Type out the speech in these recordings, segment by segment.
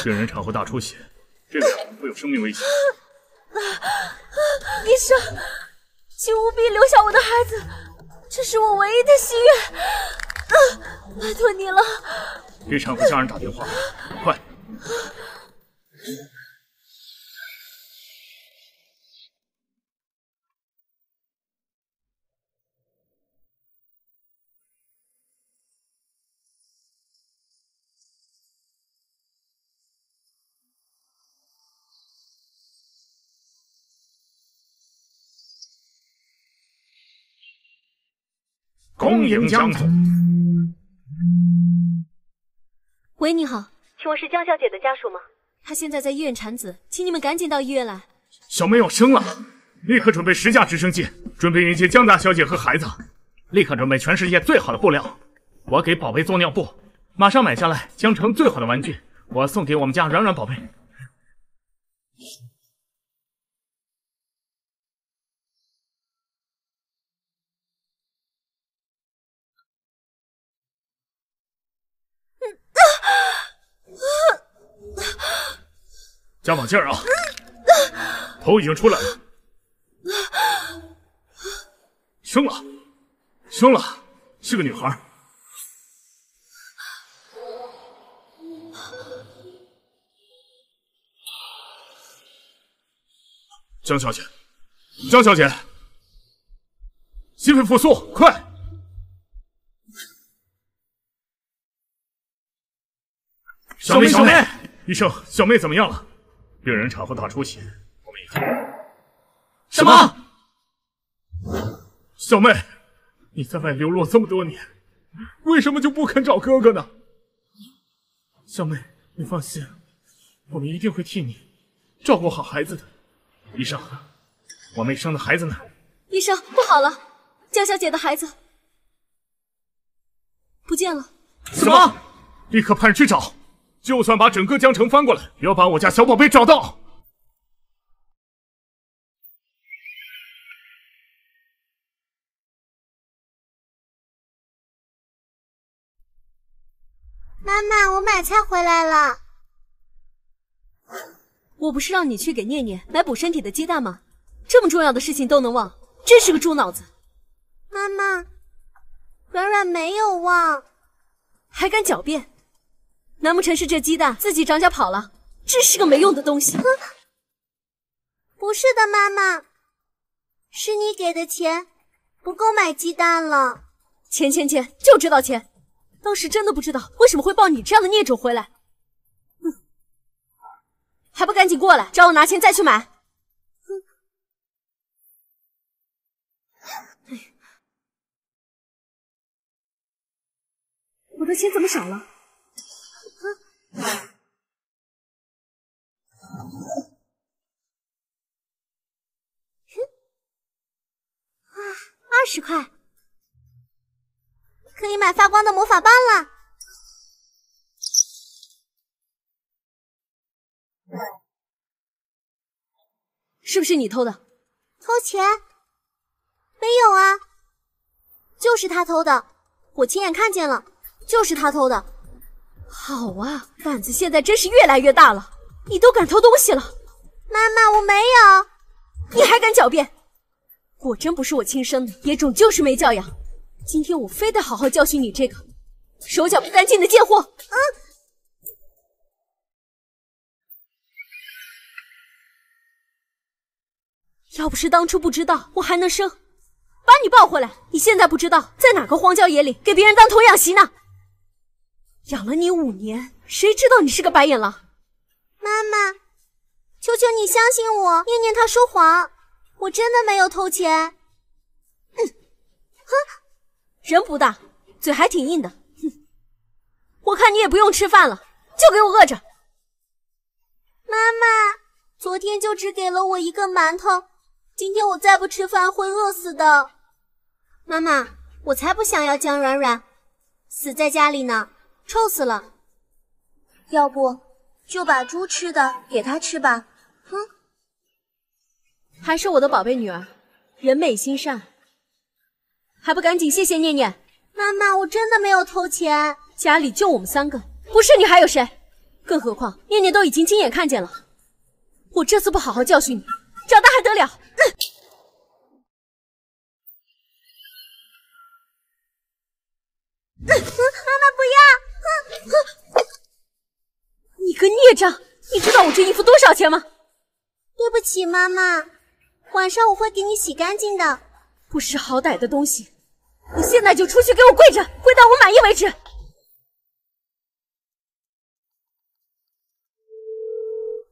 病人产后大出血，这个会有生命危险。医生，请务必留下我的孩子，这是我唯一的心愿。啊拜托你了。给产妇家人打电话，快！恭迎江总。喂，你好，请问是江小姐的家属吗？她现在在医院产子，请你们赶紧到医院来。小妹要生了，立刻准备十架直升机，准备迎接江大小姐和孩子。立刻准备全世界最好的布料，我给宝贝做尿布，马上买下来，江城最好的玩具，我送给我们家软软宝贝。加把劲儿啊！头已经出来了，生了，生了，是个女孩。江小姐，江小姐，心肺复苏，快！小妹，小妹，医生，小妹怎么样了？病人产后大出血，我们已经……什么？小妹，你在外流落这么多年，为什么就不肯找哥哥呢？小妹，你放心，我们一定会替你照顾好孩子的。医生，我妹生的孩子呢？医生，不好了，江小姐的孩子不见了。什么？立刻派人去找！就算把整个江城翻过来，也要把我家小宝贝找到。妈妈，我买菜回来了。我不是让你去给念念买补身体的鸡蛋吗？这么重要的事情都能忘，真是个猪脑子。妈妈，软软没有忘，还敢狡辩？难不成是这鸡蛋自己长脚跑了？真是个没用的东西！不是的，妈妈，是你给的钱不够买鸡蛋了。钱钱钱，就知道钱。当时真的不知道为什么会抱你这样的孽种回来。哼，还不赶紧过来找我拿钱再去买！我的钱怎么少了？二十块，可以买发光的魔法棒了。是不是你偷的？偷钱？没有啊，就是他偷的，我亲眼看见了，就是他偷的。好啊，胆子现在真是越来越大了，你都敢偷东西了。妈妈，我没有，你还敢狡辩？果真不是我亲生的，野种就是没教养。今天我非得好好教训你这个手脚不干净的贱货！嗯，要不是当初不知道我还能生，把你抱回来，你现在不知道在哪个荒郊野岭给别人当童养媳呢。养了你五年，谁知道你是个白眼狼？妈妈，求求你相信我，念念他说谎，我真的没有偷钱。嗯，哼，人不大，嘴还挺硬的。哼，我看你也不用吃饭了，就给我饿着。妈妈，昨天就只给了我一个馒头，今天我再不吃饭会饿死的。妈妈，我才不想要江软软死在家里呢。臭死了！要不就把猪吃的给他吃吧。哼，还是我的宝贝女儿，人美心善，还不赶紧谢谢念念？妈妈，我真的没有偷钱，家里就我们三个，不是你还有谁？更何况念念都已经亲眼看见了，我这次不好好教训你，长大还得了？嗯妈妈不要！你个孽障！你知道我这衣服多少钱吗？对不起，妈妈，晚上我会给你洗干净的。不识好歹的东西！你现在就出去给我跪着，跪到我满意为止。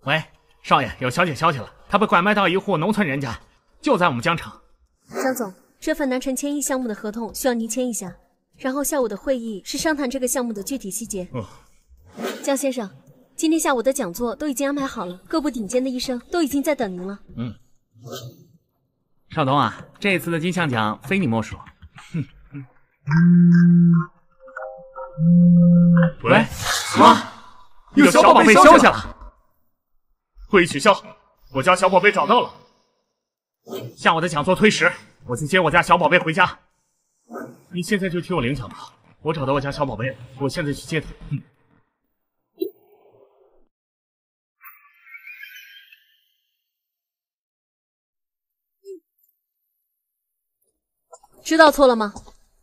喂，少爷，有小姐消息了，她被拐卖到一户农村人家，就在我们江城。江总，这份南城千亿项目的合同需要您签一下。然后下午的会议是商谈这个项目的具体细节。哦，江先生，今天下午的讲座都已经安排好了，各部顶尖的医生都已经在等您了。嗯，少东啊，这次的金像奖非你莫属。哼。喂，什么？有小宝贝消息了？会议取消，我家小宝贝找到了。下午的讲座推迟，我去接我家小宝贝回家。你现在就替我领奖吧，我找到我家小宝贝了，我现在去接他。嗯，知道错了吗？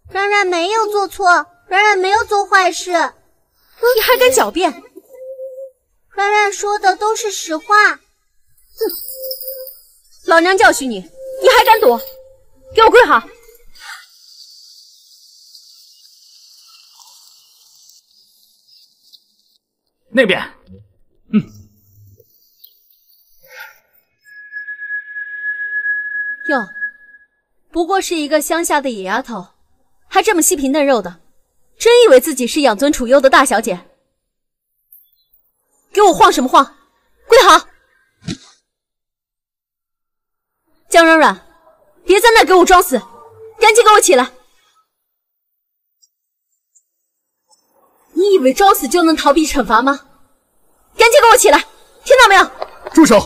软软没有做错，软软没有做坏事，你还敢狡辩？软软说的都是实话。哼，老娘教训你，你还敢躲？给我跪好！那边，嗯，哟，不过是一个乡下的野丫头，还这么细皮嫩肉的，真以为自己是养尊处优的大小姐？给我晃什么晃？跪好！江软软，别在那给我装死，赶紧给我起来！你以为装死就能逃避惩罚吗？赶紧给我起来，听到没有？住手！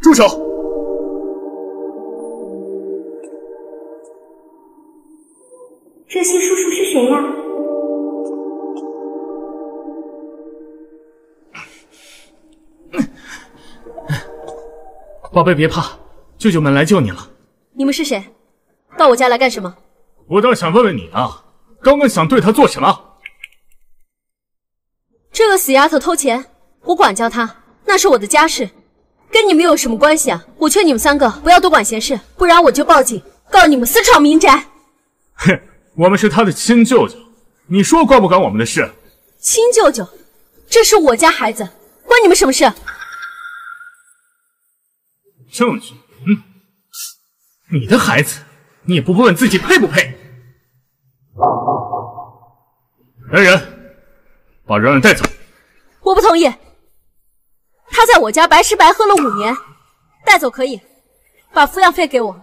住手！这些叔叔是谁呀？宝贝，别怕。舅舅们来救你了。你们是谁？到我家来干什么？我倒想问问你啊，刚刚想对他做什么？这个死丫头偷钱，我管教她，那是我的家事，跟你们有什么关系啊？我劝你们三个不要多管闲事，不然我就报警告你们私闯民宅。哼，我们是他的亲舅舅，你说关不关我们的事？亲舅舅，这是我家孩子，关你们什么事？证据。你的孩子，你也不问问自己配不配？来人，把软软带走。我不同意。他在我家白吃白喝了五年，带走可以，把抚养费给我。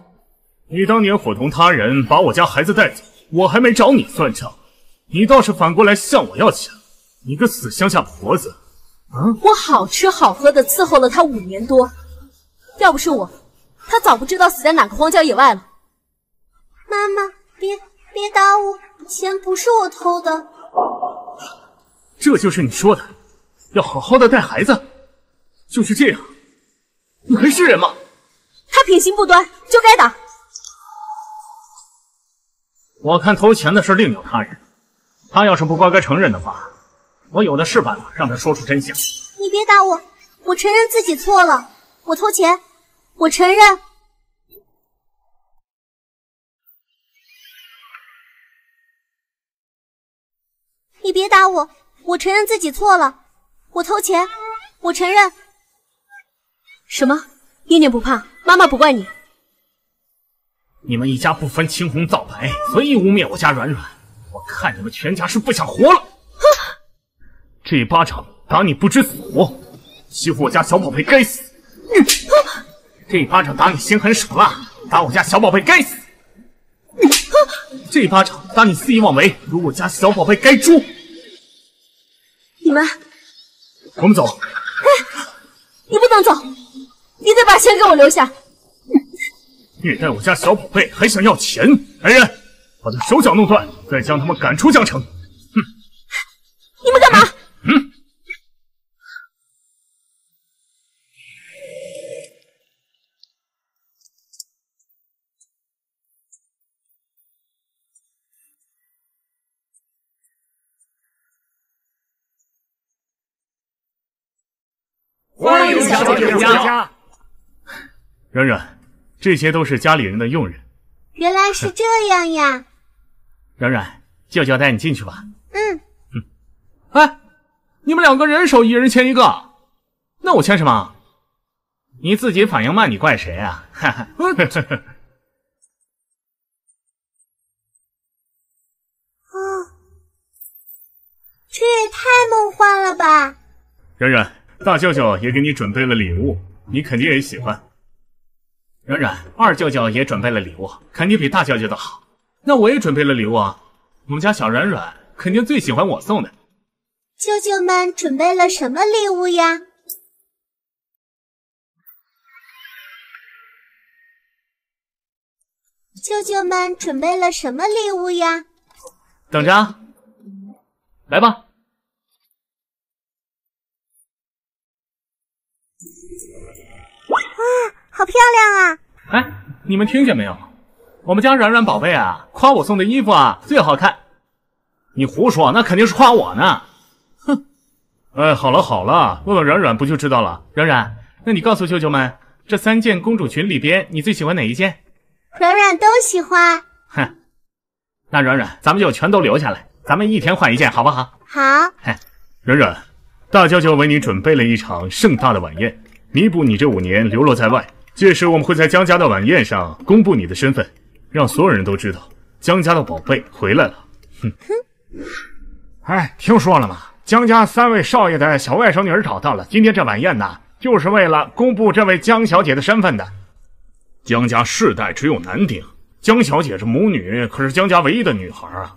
你当年伙同他人把我家孩子带走，我还没找你算账，你倒是反过来向我要钱。你个死乡下婆子！啊！我好吃好喝的伺候了他五年多，要不是我。他早不知道死在哪个荒郊野外了。妈妈，别别打我，钱不是我偷的。这就是你说的，要好好的带孩子，就是这样，你还是人吗？他品行不端，就该打。我看偷钱的事另有他人，他要是不乖乖承认的话，我有的是办法让他说出真相。你别打我，我承认自己错了，我偷钱。我承认，你别打我。我承认自己错了，我偷钱，我承认。什么？念念不怕，妈妈不怪你。你们一家不分青红皂白，随意污蔑我家软软，我看你们全家是不想活了。这一巴掌打你不知死活，欺负我家小宝贝该死。这一巴掌打你心狠手辣，打我家小宝贝该死！这一巴掌打你肆意妄为，辱我家小宝贝该诛！你们，我们走。哎，你不能走，你得把钱给我留下。虐待我家小宝贝，还想要钱？来人，把他手脚弄断，再将他们赶出江城！哼！你们干嘛？欢迎小姐回家。软软，这些都是家里人的佣人。原来是这样呀。软软，舅舅带你进去吧。嗯嗯。哎，你们两个人手一人牵一个，那我牵什么？你自己反应慢，你怪谁啊？哈哈。啊，这也太梦幻了吧！软软。大舅舅也给你准备了礼物，你肯定也喜欢。软软，二舅舅也准备了礼物，肯定比大舅舅的好。那我也准备了礼物啊，我们家小软软肯定最喜欢我送的。舅舅们准备了什么礼物呀？舅舅们准备了什么礼物呀？等着，来吧。好漂亮啊！哎，你们听见没有？我们家软软宝贝啊，夸我送的衣服啊最好看。你胡说，那肯定是夸我呢。哼！哎，好了好了，问问软软不就知道了？软软，那你告诉舅舅们，这三件公主裙里边，你最喜欢哪一件？软软都喜欢。哼，那软软，咱们就全都留下来，咱们一天换一件，好不好？好。嘿，软软，大舅舅为你准备了一场盛大的晚宴。弥补你这五年流落在外，届时我们会在江家的晚宴上公布你的身份，让所有人都知道江家的宝贝回来了。哼哼，哎，听说了吗？江家三位少爷的小外甥女儿找到了，今天这晚宴呢，就是为了公布这位江小姐的身份的。江家世代只有男丁，江小姐这母女可是江家唯一的女孩啊。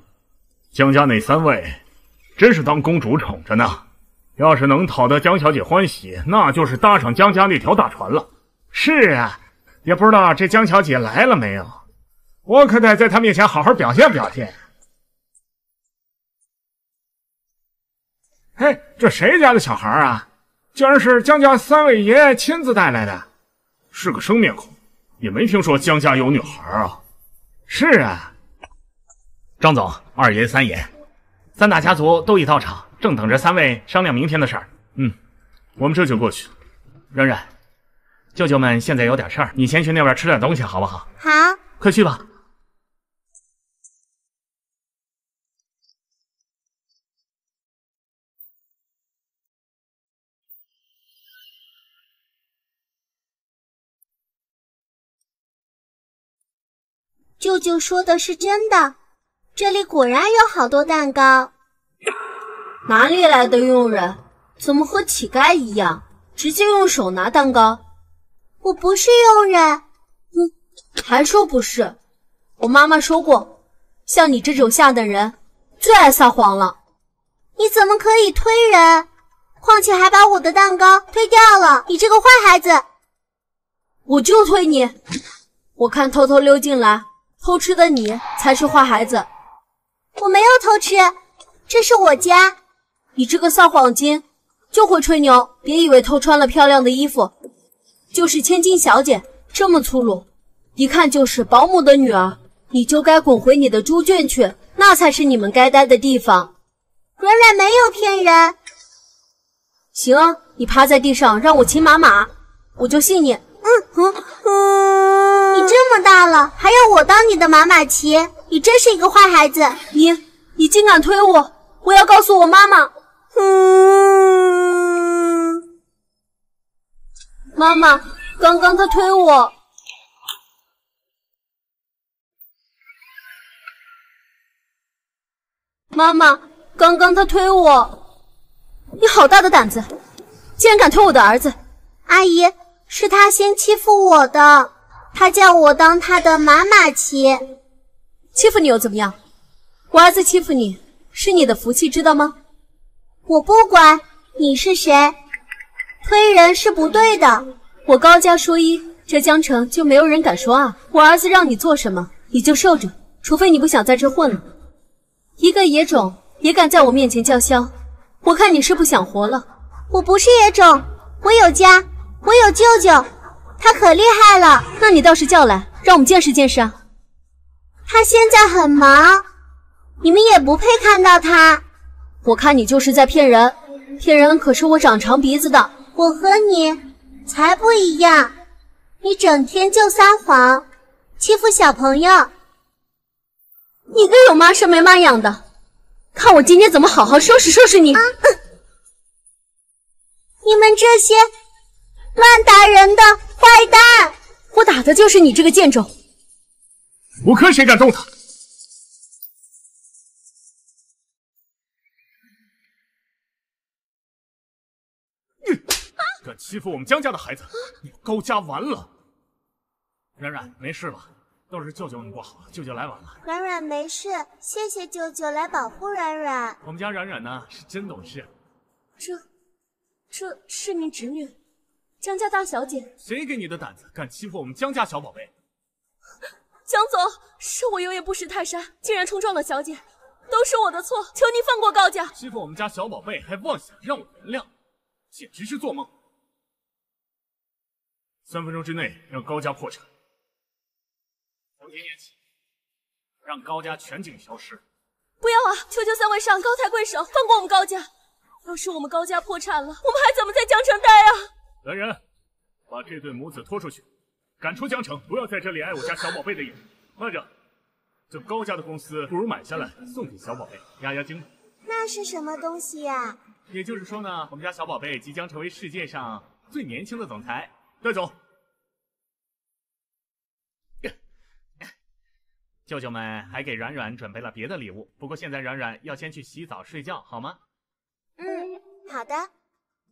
江家那三位，真是当公主宠着呢。要是能讨得江小姐欢喜，那就是搭上江家那条大船了。是啊，也不知道这江小姐来了没有，我可得在她面前好好表现表现。嘿，这谁家的小孩啊？竟然是江家三位爷亲自带来的，是个生面孔，也没听说江家有女孩啊。是啊，张总、二爷、三爷，三大家族都已到场。正等着三位商量明天的事儿，嗯，我们这就过去。冉冉，舅舅们现在有点事儿，你先去那边吃点东西，好不好？好，快去吧。舅舅说的是真的，这里果然有好多蛋糕。哪里来的佣人？怎么和乞丐一样，直接用手拿蛋糕？我不是佣人。嗯，还说不是？我妈妈说过，像你这种下等人，最爱撒谎了。你怎么可以推人？况且还把我的蛋糕推掉了！你这个坏孩子！我就推你！我看偷偷溜进来偷吃的你才是坏孩子。我没有偷吃，这是我家。你这个撒谎精，就会吹牛！别以为偷穿了漂亮的衣服，就是千金小姐，这么粗鲁，一看就是保姆的女儿，你就该滚回你的猪圈去，那才是你们该待的地方。软软没有骗人。行啊，你趴在地上让我骑马马，我就信你。嗯嗯嗯，你这么大了，还要我当你的马马骑？你真是一个坏孩子！你你竟敢推我！我要告诉我妈妈！嗯，妈妈，刚刚他推我。妈妈，刚刚他推我。你好大的胆子，竟然敢推我的儿子！阿姨，是他先欺负我的，他叫我当他的马马骑。欺负你又怎么样？我儿子欺负你是你的福气，知道吗？我不管你是谁，推人是不对的。我高家说一，这江城就没有人敢说二！我儿子让你做什么，你就受着，除非你不想在这混了。一个野种也敢在我面前叫嚣，我看你是不想活了。我不是野种，我有家，我有舅舅，他可厉害了。那你倒是叫来，让我们见识见识啊！他现在很忙，你们也不配看到他。我看你就是在骗人，骗人可是我长长鼻子的。我和你才不一样。你整天就撒谎，欺负小朋友。你个有妈生没妈养的，看我今天怎么好好收拾收拾你！啊你们这些乱打人的坏蛋！我打的就是你这个贱种！吴科，谁敢动他？敢欺负我们江家的孩子，你高家完了！冉冉，没事吧？都是舅舅你不好，舅舅来晚了。冉冉没事，谢谢舅舅来保护冉冉。我们家冉冉呢，是真懂事。这，这是您侄女，江家大小姐。谁给你的胆子，敢欺负我们江家小宝贝？江总，是我有眼不识泰山，竟然冲撞了小姐，都是我的错，求您放过高家。欺负我们家小宝贝，还妄想让我原谅，简直是做梦！三分钟之内让高家破产，从今天起让高家全景消失。不要啊！求求三位上高抬贵手，放过我们高家。要是我们高家破产了，我们还怎么在江城待啊？来人，把这对母子拖出去，赶出江城，不要在这里碍我家小宝贝的眼。慢着，这高家的公司不如买下来送给小宝贝压压惊。那是什么东西呀？也就是说呢，我们家小宝贝即将成为世界上最年轻的总裁。带走。舅舅们还给软软准备了别的礼物，不过现在软软要先去洗澡睡觉，好吗？嗯，好的。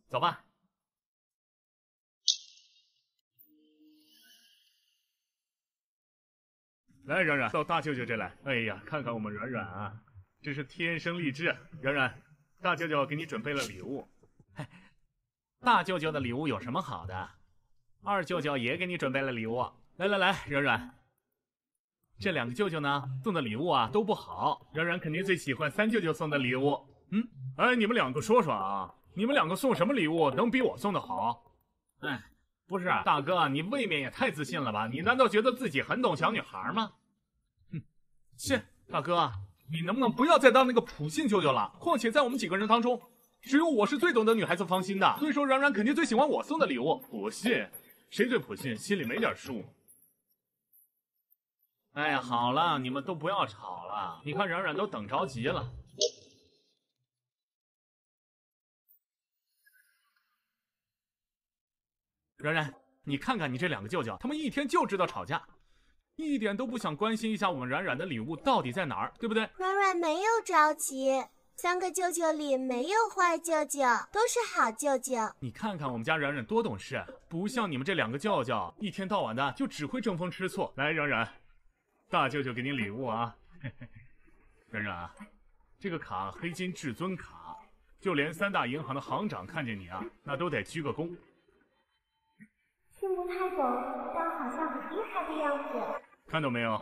走吧。来，软软到大舅舅这来。哎呀，看看我们软软啊，真是天生丽质。软软，大舅舅给你准备了礼物。大舅舅的礼物有什么好的？二舅舅也给你准备了礼物。来来来，软软，这两个舅舅呢送的礼物啊都不好，软软肯定最喜欢三舅舅送的礼物。嗯，哎，你们两个说说啊，你们两个送什么礼物能比我送的好？哎，不是大哥，你未免也太自信了吧？你难道觉得自己很懂小女孩吗？哼，切，大哥，你能不能不要再当那个普信舅舅了？况且在我们几个人当中，只有我是最懂得女孩子芳心的，所以说软软肯定最喜欢我送的礼物。普信，谁对普信，心里没点数？哎呀，好了，你们都不要吵了，你看软软都等着急了。软软，你看看你这两个舅舅，他们一天就知道吵架，一点都不想关心一下我们冉冉的礼物到底在哪儿，对不对？冉冉没有着急，三个舅舅里没有坏舅舅，都是好舅舅。你看看我们家冉冉多懂事，不像你们这两个舅舅，一天到晚的就只会争风吃醋。来，冉冉，大舅舅给你礼物啊！冉冉，这个卡黑金至尊卡，就连三大银行的行长看见你啊，那都得鞠个躬。听不太懂，但好像很厉害的样子。看到没有，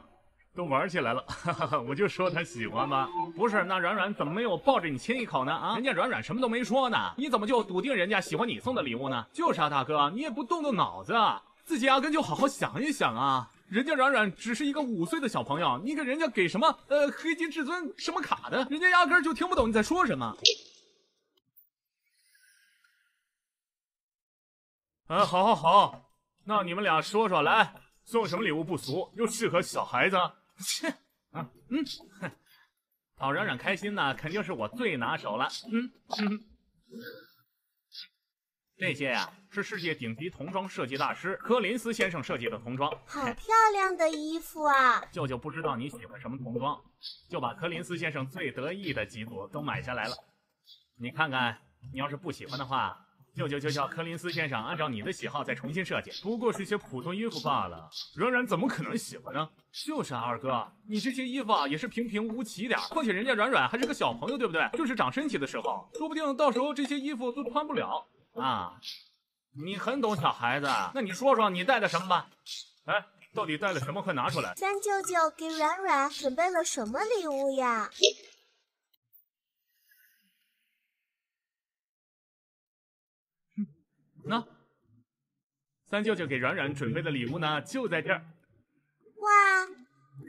都玩起来了，哈哈哈！我就说他喜欢吧。不是，那软软怎么没有抱着你亲一口呢？啊，人家软软什么都没说呢，你怎么就笃定人家喜欢你送的礼物呢？就是啊，大哥，你也不动动脑子，自己压根就好好想一想啊！人家软软只是一个五岁的小朋友，你给人家给什么呃黑金至尊什么卡的，人家压根就听不懂你在说什么。啊，好，好，好。那你们俩说说来，送什么礼物不俗又适合小孩子？切，啊，嗯，哼，讨冉冉开心呢，肯定是我最拿手了。嗯嗯，这些呀是世界顶级童装设计大师柯林斯先生设计的童装，好漂亮的衣服啊！舅舅不知道你喜欢什么童装，就把柯林斯先生最得意的几组都买下来了。你看看，你要是不喜欢的话。舅舅就叫柯林斯先生按照你的喜好再重新设计，不过是一些普通衣服罢了。软软怎么可能喜欢呢？就是啊，二哥，你这些衣服啊也是平平无奇点况且人家软软还是个小朋友，对不对？就是长身体的时候，说不定到时候这些衣服都穿不了啊。你很懂小孩子，那你说说你带的什么吧？哎，到底带了什么？快拿出来！三舅舅给软软准备了什么礼物呀？那三舅舅给软软准备的礼物呢，就在这儿。哇，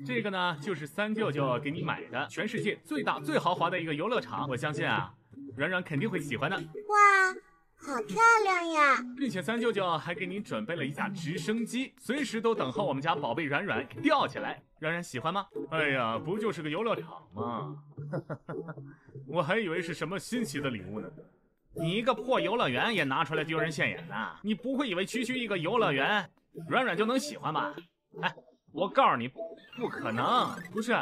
这个呢，就是三舅舅给你买的全世界最大最豪华的一个游乐场。我相信啊，软软肯定会喜欢的。哇，好漂亮呀！并且三舅舅还给你准备了一架直升机，随时都等候我们家宝贝软软给吊起来。软软喜欢吗？哎呀，不就是个游乐场吗？我还以为是什么新奇的礼物呢。你一个破游乐园也拿出来丢人现眼的？你不会以为区区一个游乐园，软软就能喜欢吧？哎，我告诉你，不可能！不是，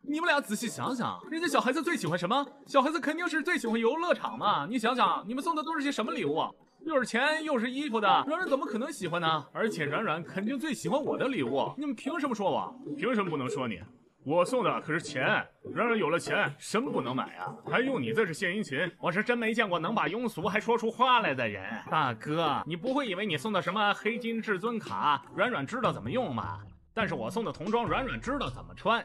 你们俩仔细想想，人家小孩子最喜欢什么？小孩子肯定是最喜欢游乐场嘛！你想想，你们送的都是些什么礼物？又是钱又是衣服的，软软怎么可能喜欢呢？而且软软肯定最喜欢我的礼物，你们凭什么说我？凭什么不能说你？我送的可是钱，软软有了钱，什么不能买啊？还用你在这献殷勤？我是真没见过能把庸俗还说出话来的人。大哥，你不会以为你送的什么黑金至尊卡，软软知道怎么用吗？但是我送的童装，软软知道怎么穿。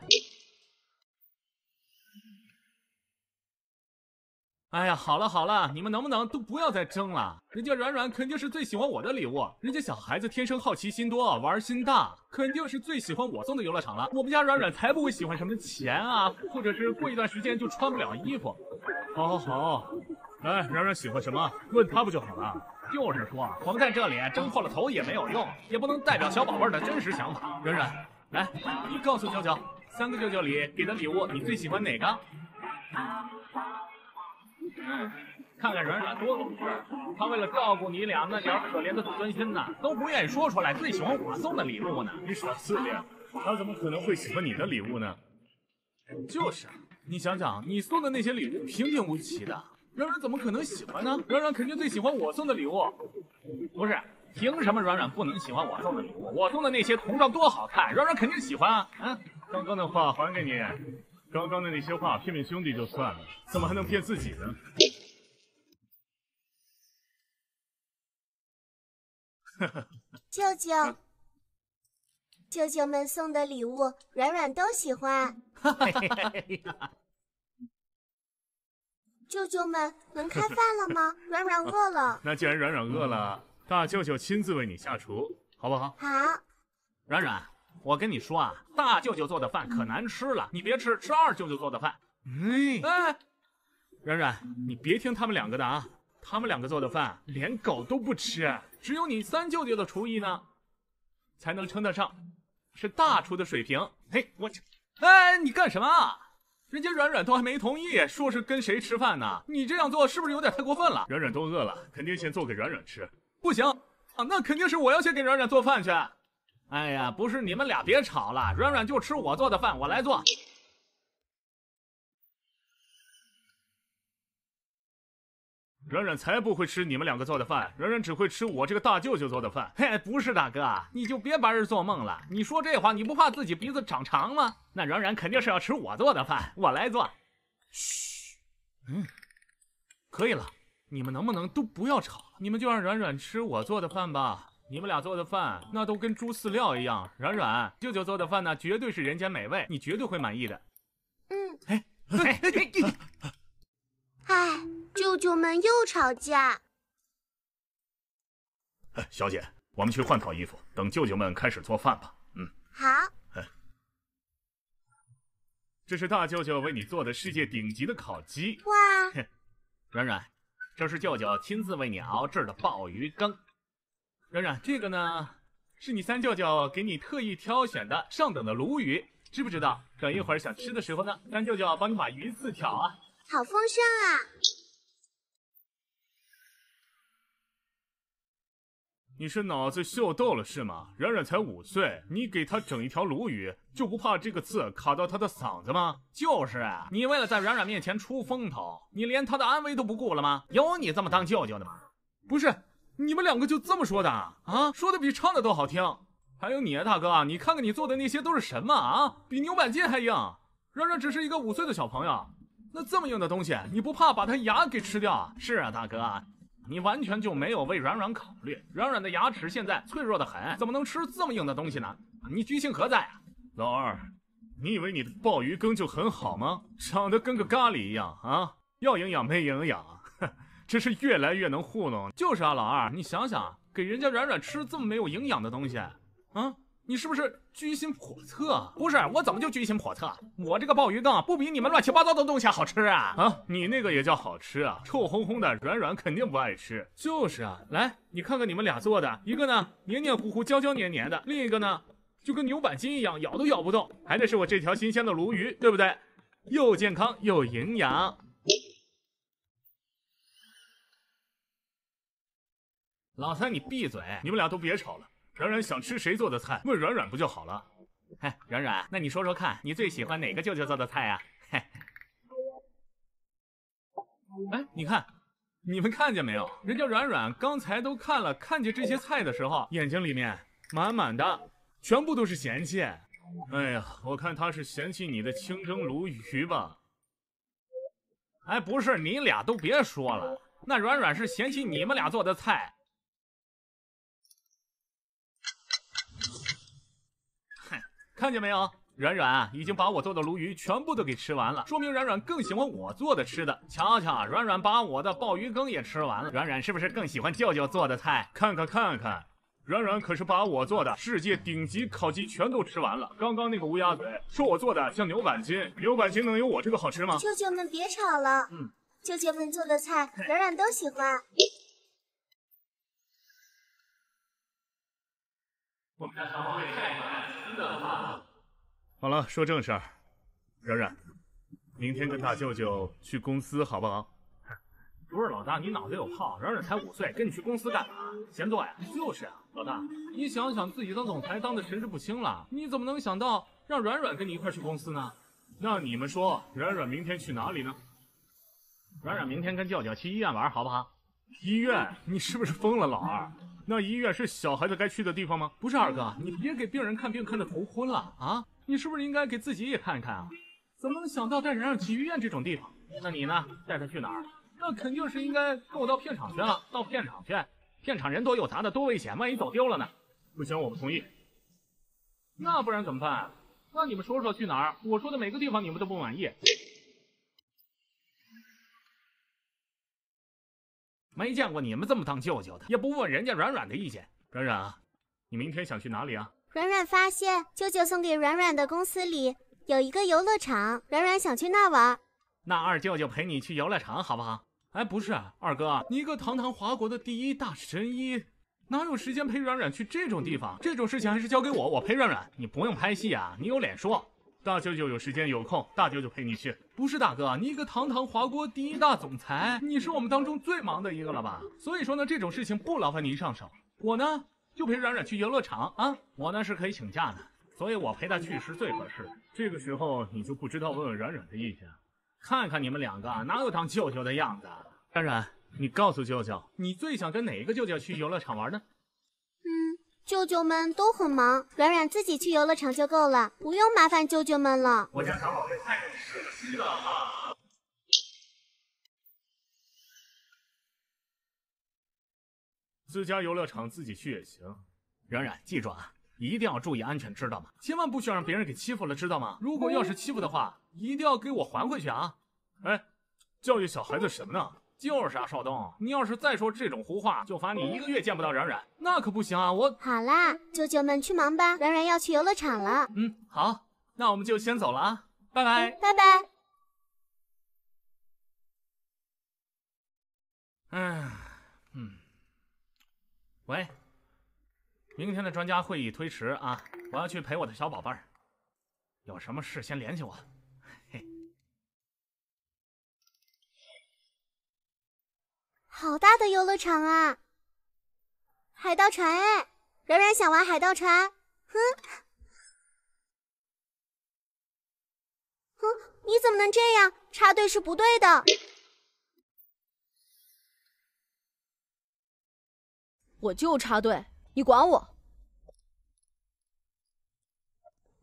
哎呀，好了好了，你们能不能都不要再争了？人家软软肯定是最喜欢我的礼物，人家小孩子天生好奇心多，玩心大，肯定是最喜欢我送的游乐场了。我们家软软才不会喜欢什么钱啊，或者是过一段时间就穿不了衣服。好，好，好，哎，软软喜欢什么？问他不就好了？就是说，我们在这里争破了头也没有用，也不能代表小宝贝的真实想法。软软，来，你告诉舅舅，三个舅舅里给的礼物你最喜欢哪个？嗯，看看软软多懂事，他为了照顾你俩那点可怜的自尊心呢，都不愿意说出来最喜欢我送的礼物呢。你少自恋，他怎么可能会喜欢你的礼物呢？就是，你想想，你送的那些礼物平平无奇的，软软怎么可能喜欢呢？软软肯定最喜欢我送的礼物。不是，凭什么软软不能喜欢我送的礼物？我送的那些童装多好看，软软肯定喜欢啊。嗯，刚刚的话还给你。刚刚的那些话骗骗兄弟就算了，怎么还能骗自己呢？舅舅，舅舅们送的礼物，软软都喜欢。舅舅们能开饭了吗？软软饿了。那既然软软饿了，大舅舅亲自为你下厨，好不好？好。软软。我跟你说啊，大舅舅做的饭可难吃了，你别吃，吃二舅舅做的饭。哎哎，软软，你别听他们两个的啊，他们两个做的饭连狗都不吃，只有你三舅舅的厨艺呢，才能称得上是大厨的水平。嘿，我去，哎，你干什么？人家软软都还没同意，说是跟谁吃饭呢？你这样做是不是有点太过分了？软软都饿了，肯定先做给软软吃。不行啊，那肯定是我要先给软软做饭去。哎呀，不是你们俩别吵了，软软就吃我做的饭，我来做。软软才不会吃你们两个做的饭，软软只会吃我这个大舅舅做的饭。嘿，不是大哥，你就别白日做梦了。你说这话，你不怕自己鼻子长长吗？那软软肯定是要吃我做的饭，我来做。嘘，嗯，可以了，你们能不能都不要吵？你们就让软软吃我做的饭吧。你们俩做的饭那都跟猪饲料一样，软软。舅舅做的饭呢，绝对是人间美味，你绝对会满意的。嗯，哎，哎，舅舅们又吵架。哎，小姐，我们去换套衣服，等舅舅们开始做饭吧。嗯，好。哎，这是大舅舅为你做的世界顶级的烤鸡。哇，软软，这是舅舅亲自为你熬制的鲍鱼羹。软软，这个呢，是你三舅舅给你特意挑选的上等的鲈鱼，知不知道？等一会儿想吃的时候呢，三舅舅帮你把鱼刺挑啊。好丰盛啊！你是脑子秀逗了是吗？软软才五岁，你给他整一条鲈鱼，就不怕这个刺卡到他的嗓子吗？就是啊，你为了在软软面前出风头，你连他的安危都不顾了吗？有你这么当舅舅的吗？不是。你们两个就这么说的啊？说的比唱的都好听。还有你啊大哥，你看看你做的那些都是什么啊？比牛板筋还硬。软软只是一个五岁的小朋友，那这么硬的东西，你不怕把他牙给吃掉啊？是啊，大哥，你完全就没有为软软考虑。软软的牙齿现在脆弱的很，怎么能吃这么硬的东西呢？你居心何在啊？老二，你以为你的鲍鱼羹就很好吗？长得跟个咖喱一样啊！要营养没营养，真是越来越能糊弄。就是啊，老二，你想想，给人家软软吃这么没有营养的东西，啊？你是不是居心叵测？不是，我怎么就居心叵测？我这个鲍鱼羹不比你们乱七八糟的东西好吃啊！啊，你那个也叫好吃啊？臭烘烘的，软软肯定不爱吃。就是啊，来，你看看你们俩做的，一个呢黏黏糊糊、焦焦黏黏的，另一个呢就跟牛板筋一样，咬都咬不动。还得是我这条新鲜的鲈鱼，对不对？又健康又营养。老三，你闭嘴！你们俩都别吵了。软软想吃谁做的菜，问软软不就好了？哎，软软，那你说说看，你最喜欢哪个舅舅做的菜呀？嘿，哎，你看，你们看见没有？人家软软刚才都看了，看见这些菜的时候，眼睛里面满满的，全部都是嫌弃。哎呀，我看他是嫌弃你的清蒸鲈鱼吧？哎，不是，你俩都别说了，那软软是嫌弃你们俩做的菜。看见没有，软软已经把我做的鲈鱼全部都给吃完了，说明软软更喜欢我做的吃的。瞧瞧，软软把我的鲍鱼羹也吃完了，软软是不是更喜欢舅舅做的菜？看看看看，软软可是把我做的世界顶级烤鸡全都吃完了。刚刚那个乌鸦嘴说我做的像牛板筋，牛板筋能有我这个好吃吗？舅舅们别吵了，嗯，舅舅们做的菜软软都喜欢。我们家小宝贝太可爱真的了。好了，说正事儿，软软，明天跟大舅舅去公司好不好？不是老大，你脑子有泡？软软才五岁，跟你去公司干嘛？闲坐呀？就是啊，老大，你想想自己当总裁当的神志不清了，你怎么能想到让软软跟你一块去公司呢？那你们说，软软明天去哪里呢？软软明天跟舅舅去医院玩，好不好？医院？你是不是疯了，老二？那医院是小孩子该去的地方吗？不是二哥，你别给病人看病看得头昏了啊！你是不是应该给自己也看一看啊？怎么能想到带人让去医院这种地方？那你呢？带他去哪儿？那肯定是应该跟我到片场去了。到片场去，片场人多又杂的，多危险，万一走丢了呢？不行，我不同意。那不然怎么办？那你们说说去哪儿？我说的每个地方你们都不满意。没见过你们这么当舅舅的，也不问人家软软的意见。软软啊，你明天想去哪里啊？软软发现舅舅送给软软的公司里有一个游乐场，软软想去那玩。那二舅舅陪你去游乐场好不好？哎，不是，二哥，你一个堂堂华国的第一大神医，哪有时间陪软软去这种地方？这种事情还是交给我，我陪软软。你不用拍戏啊，你有脸说。大舅舅有时间有空，大舅舅陪你去。不是大哥，你一个堂堂华国第一大总裁，你是我们当中最忙的一个了吧？所以说呢，这种事情不劳烦您上手。我呢，就陪软软去游乐场啊。我呢是可以请假的，所以我陪她去是最合适的。这个时候你就不知道问问软软的意见？看看你们两个哪有当舅舅的样子？软软，你告诉舅舅，你最想跟哪个舅舅去游乐场玩呢？舅舅们都很忙，软软自己去游乐场就够了，不用麻烦舅舅们了。我家小宝贝太懂事了。自家游乐场自己去也行。软软，记住啊，一定要注意安全，知道吗？千万不许让别人给欺负了，知道吗？如果要是欺负的话，一定要给我还回去啊！哎，教育小孩子什么呢？就是啊，少东，你要是再说这种胡话，就罚你一个月见不到冉冉，那可不行啊！我好啦，舅舅们去忙吧，冉冉要去游乐场了。嗯，好，那我们就先走了啊，拜拜，拜拜。嗯嗯，喂，明天的专家会议推迟啊，我要去陪我的小宝贝儿，有什么事先联系我。好大的游乐场啊！海盗船哎，软软想玩海盗船。哼，哼，你怎么能这样？插队是不对的。我就插队，你管我？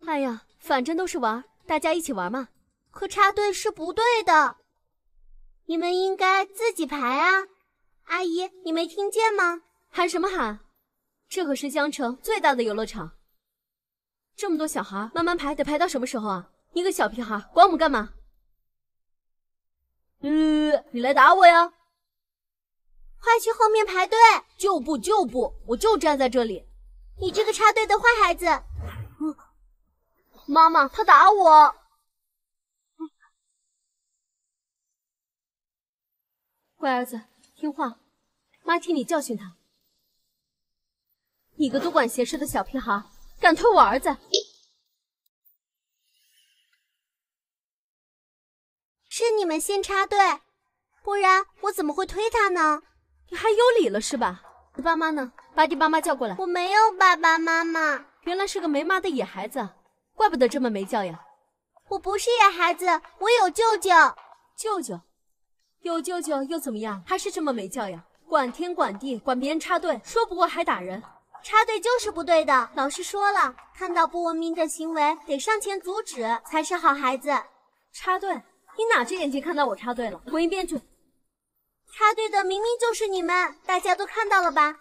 哎呀，反正都是玩，大家一起玩嘛。可插队是不对的，你们应该自己排啊。阿姨，你没听见吗？喊什么喊？这可是江城最大的游乐场，这么多小孩，慢慢排，得排到什么时候啊？你个小屁孩，管我们干嘛？呃，你来打我呀？快去后面排队！就不就不，我就站在这里。你这个插队的坏孩子！妈妈，他打我。乖儿子，听话，妈替你教训他。你个多管闲事的小屁孩，敢推我儿子！是你们先插队，不然我怎么会推他呢？你还有理了是吧？你爸妈呢？把你爸妈叫过来。我没有爸爸妈妈。原来是个没妈的野孩子，怪不得这么没教养。我不是野孩子，我有舅舅。舅舅，有舅舅又怎么样？还是这么没教养，管天管地，管别人插队，说不过还打人。插队就是不对的。老师说了，看到不文明的行为，得上前阻止，才是好孩子。插队？你哪只眼睛看到我插队了？滚一边去！插队的明明就是你们，大家都看到了吧？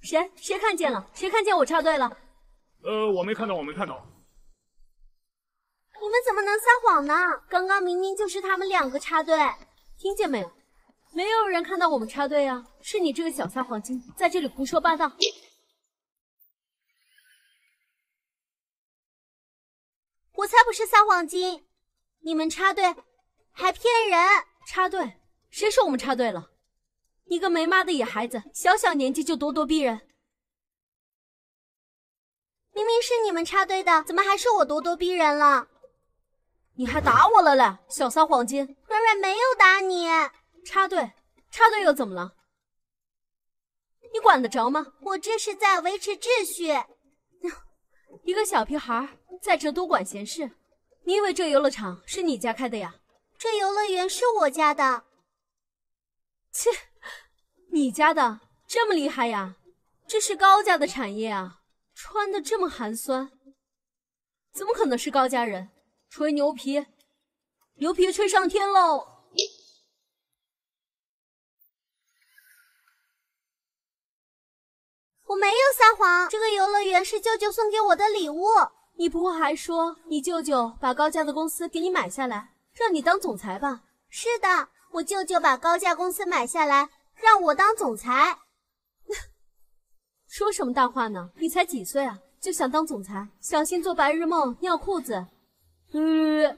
谁？谁看见了？谁看见我插队了？呃，我没看到，我没看到。你们怎么能撒谎呢？刚刚明明就是他们两个插队，听见没有？没有人看到我们插队啊！是你这个小撒谎精，在这里胡说八道。我才不是撒谎精！你们插队还骗人！插队？谁说我们插队了？你个没妈的野孩子，小小年纪就咄咄逼人！明明是你们插队的，怎么还是我咄咄逼人了？你还打我了嘞，小撒谎精！软软没有打你，插队，插队又怎么了？你管得着吗？我这是在维持秩序。一个小屁孩在这多管闲事。你以为这游乐场是你家开的呀？这游乐园是我家的。切，你家的这么厉害呀？这是高家的产业啊！穿的这么寒酸，怎么可能是高家人？吹牛皮，牛皮吹上天喽！我没有撒谎，这个游乐园是舅舅送给我的礼物。你不会还说你舅舅把高价的公司给你买下来，让你当总裁吧？是的，我舅舅把高价公司买下来，让我当总裁。说什么大话呢？你才几岁啊，就想当总裁？小心做白日梦尿裤子！呃，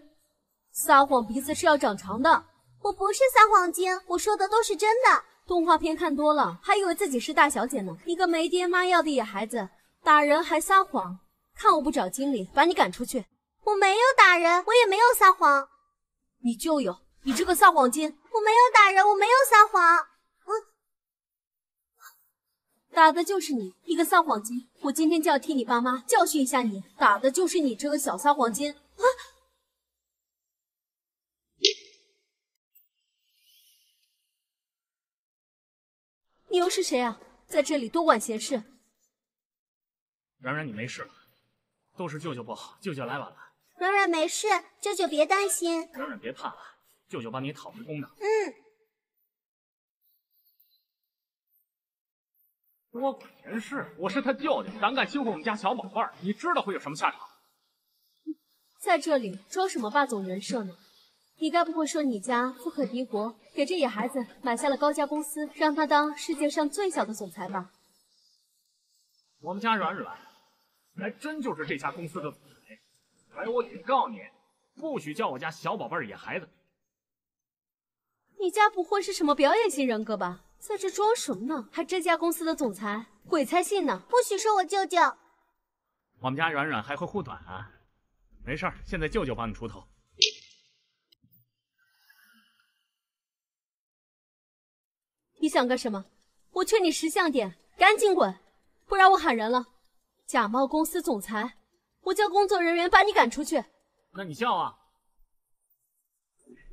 撒谎鼻子是要长长的。我不是撒谎精，我说的都是真的。动画片看多了，还以为自己是大小姐呢。一个没爹妈要的野孩子，打人还撒谎。看我不找经理把你赶出去！我没有打人，我也没有撒谎。你就有，你这个撒谎精！我没有打人，我没有撒谎。打的就是你，一个撒谎精！我今天就要替你爸妈教训一下你，打的就是你这个小撒谎精！啊！你又是谁啊？在这里多管闲事！软软，你没事吧？都是舅舅不好，舅舅来晚了。软软没事，舅舅别担心。软软别怕，舅舅帮你讨回公道。嗯。多管闲事！我是他舅舅，胆敢欺负我们家小宝贝儿，你知道会有什么下场？在这里装什么霸总人设呢？你该不会说你家富可敌国，给这野孩子买下了高家公司，让他当世界上最小的总裁吧？我们家软软。还真就是这家公司的总裁，还有我警告你，不许叫我家小宝贝野孩子。你家不会是什么表演型人格吧？在这装什么呢？还这家公司的总裁，鬼才信呢！不许说我舅舅。我们家软软还会护短啊，没事现在舅舅帮你出头。你想干什么？我劝你识相点，赶紧滚，不然我喊人了。假冒公司总裁，我叫工作人员把你赶出去。那你叫啊，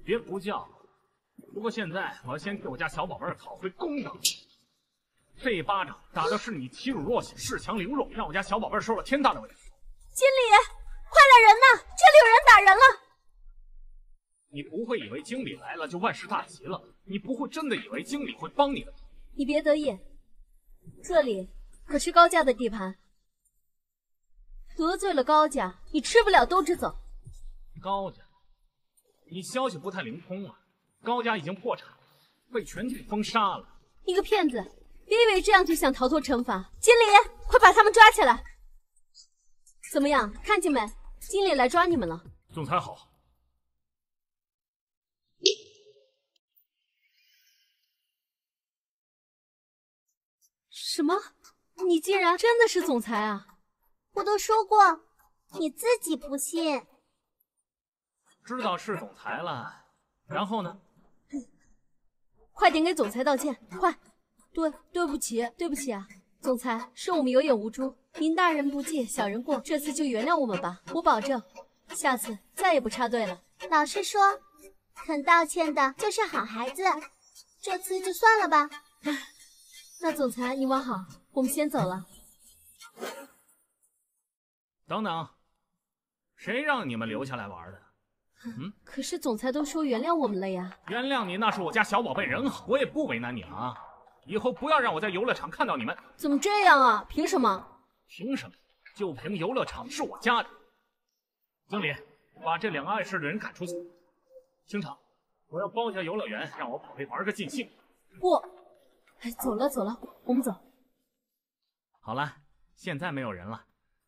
别不叫。不过现在我要先替我家小宝贝讨回公道。这一巴掌打的是你欺辱弱小、恃强凌弱，让我家小宝贝受了天大的委屈。经理，快来人呐！这里有人打人了。你不会以为经理来了就万事大吉了？你不会真的以为经理会帮你的？你别得意，这里可是高家的地盘，得罪了高家，你吃不了兜着走。高家，你消息不太灵通啊！高家已经破产，被全体封杀了。你个骗子，别以为这样就想逃脱惩罚！经理，快把他们抓起来！怎么样，看见没？经理来抓你们了。总裁好。什么？你竟然真的是总裁啊！我都说过，你自己不信。知道是总裁了，然后呢？快点给总裁道歉，快！对，对不起，对不起啊，总裁，是我们有眼无珠，您大人不计小人过，这次就原谅我们吧，我保证，下次再也不插队了。老实说，肯道歉的就是好孩子，这次就算了吧。那总裁你往好，我们先走了。等等，谁让你们留下来玩的？嗯，可是总裁都说原谅我们了呀。原谅你那是我家小宝贝人好，我也不为难你啊。以后不要让我在游乐场看到你们。怎么这样啊？凭什么？凭什么？就凭游乐场是我家的。经理，把这两个碍事的人赶出去。清场，我要包下游乐园，让我宝贝玩个尽兴。不。哎，走了走了，我们走。好了，现在没有人了，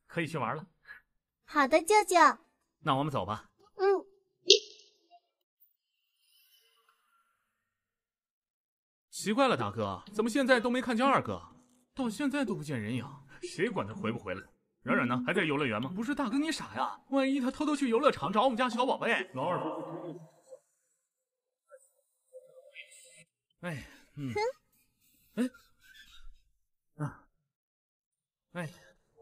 可以去玩了。好的，舅舅。那我们走吧。嗯。奇怪了，大哥，怎么现在都没看见二哥？到现在都不见人影，谁管他回不回来？冉冉呢？还在游乐园吗？不是，大哥你傻呀？万一他偷偷去游乐场找我们家小宝贝？老二不哎，嗯。哎，啊，哎，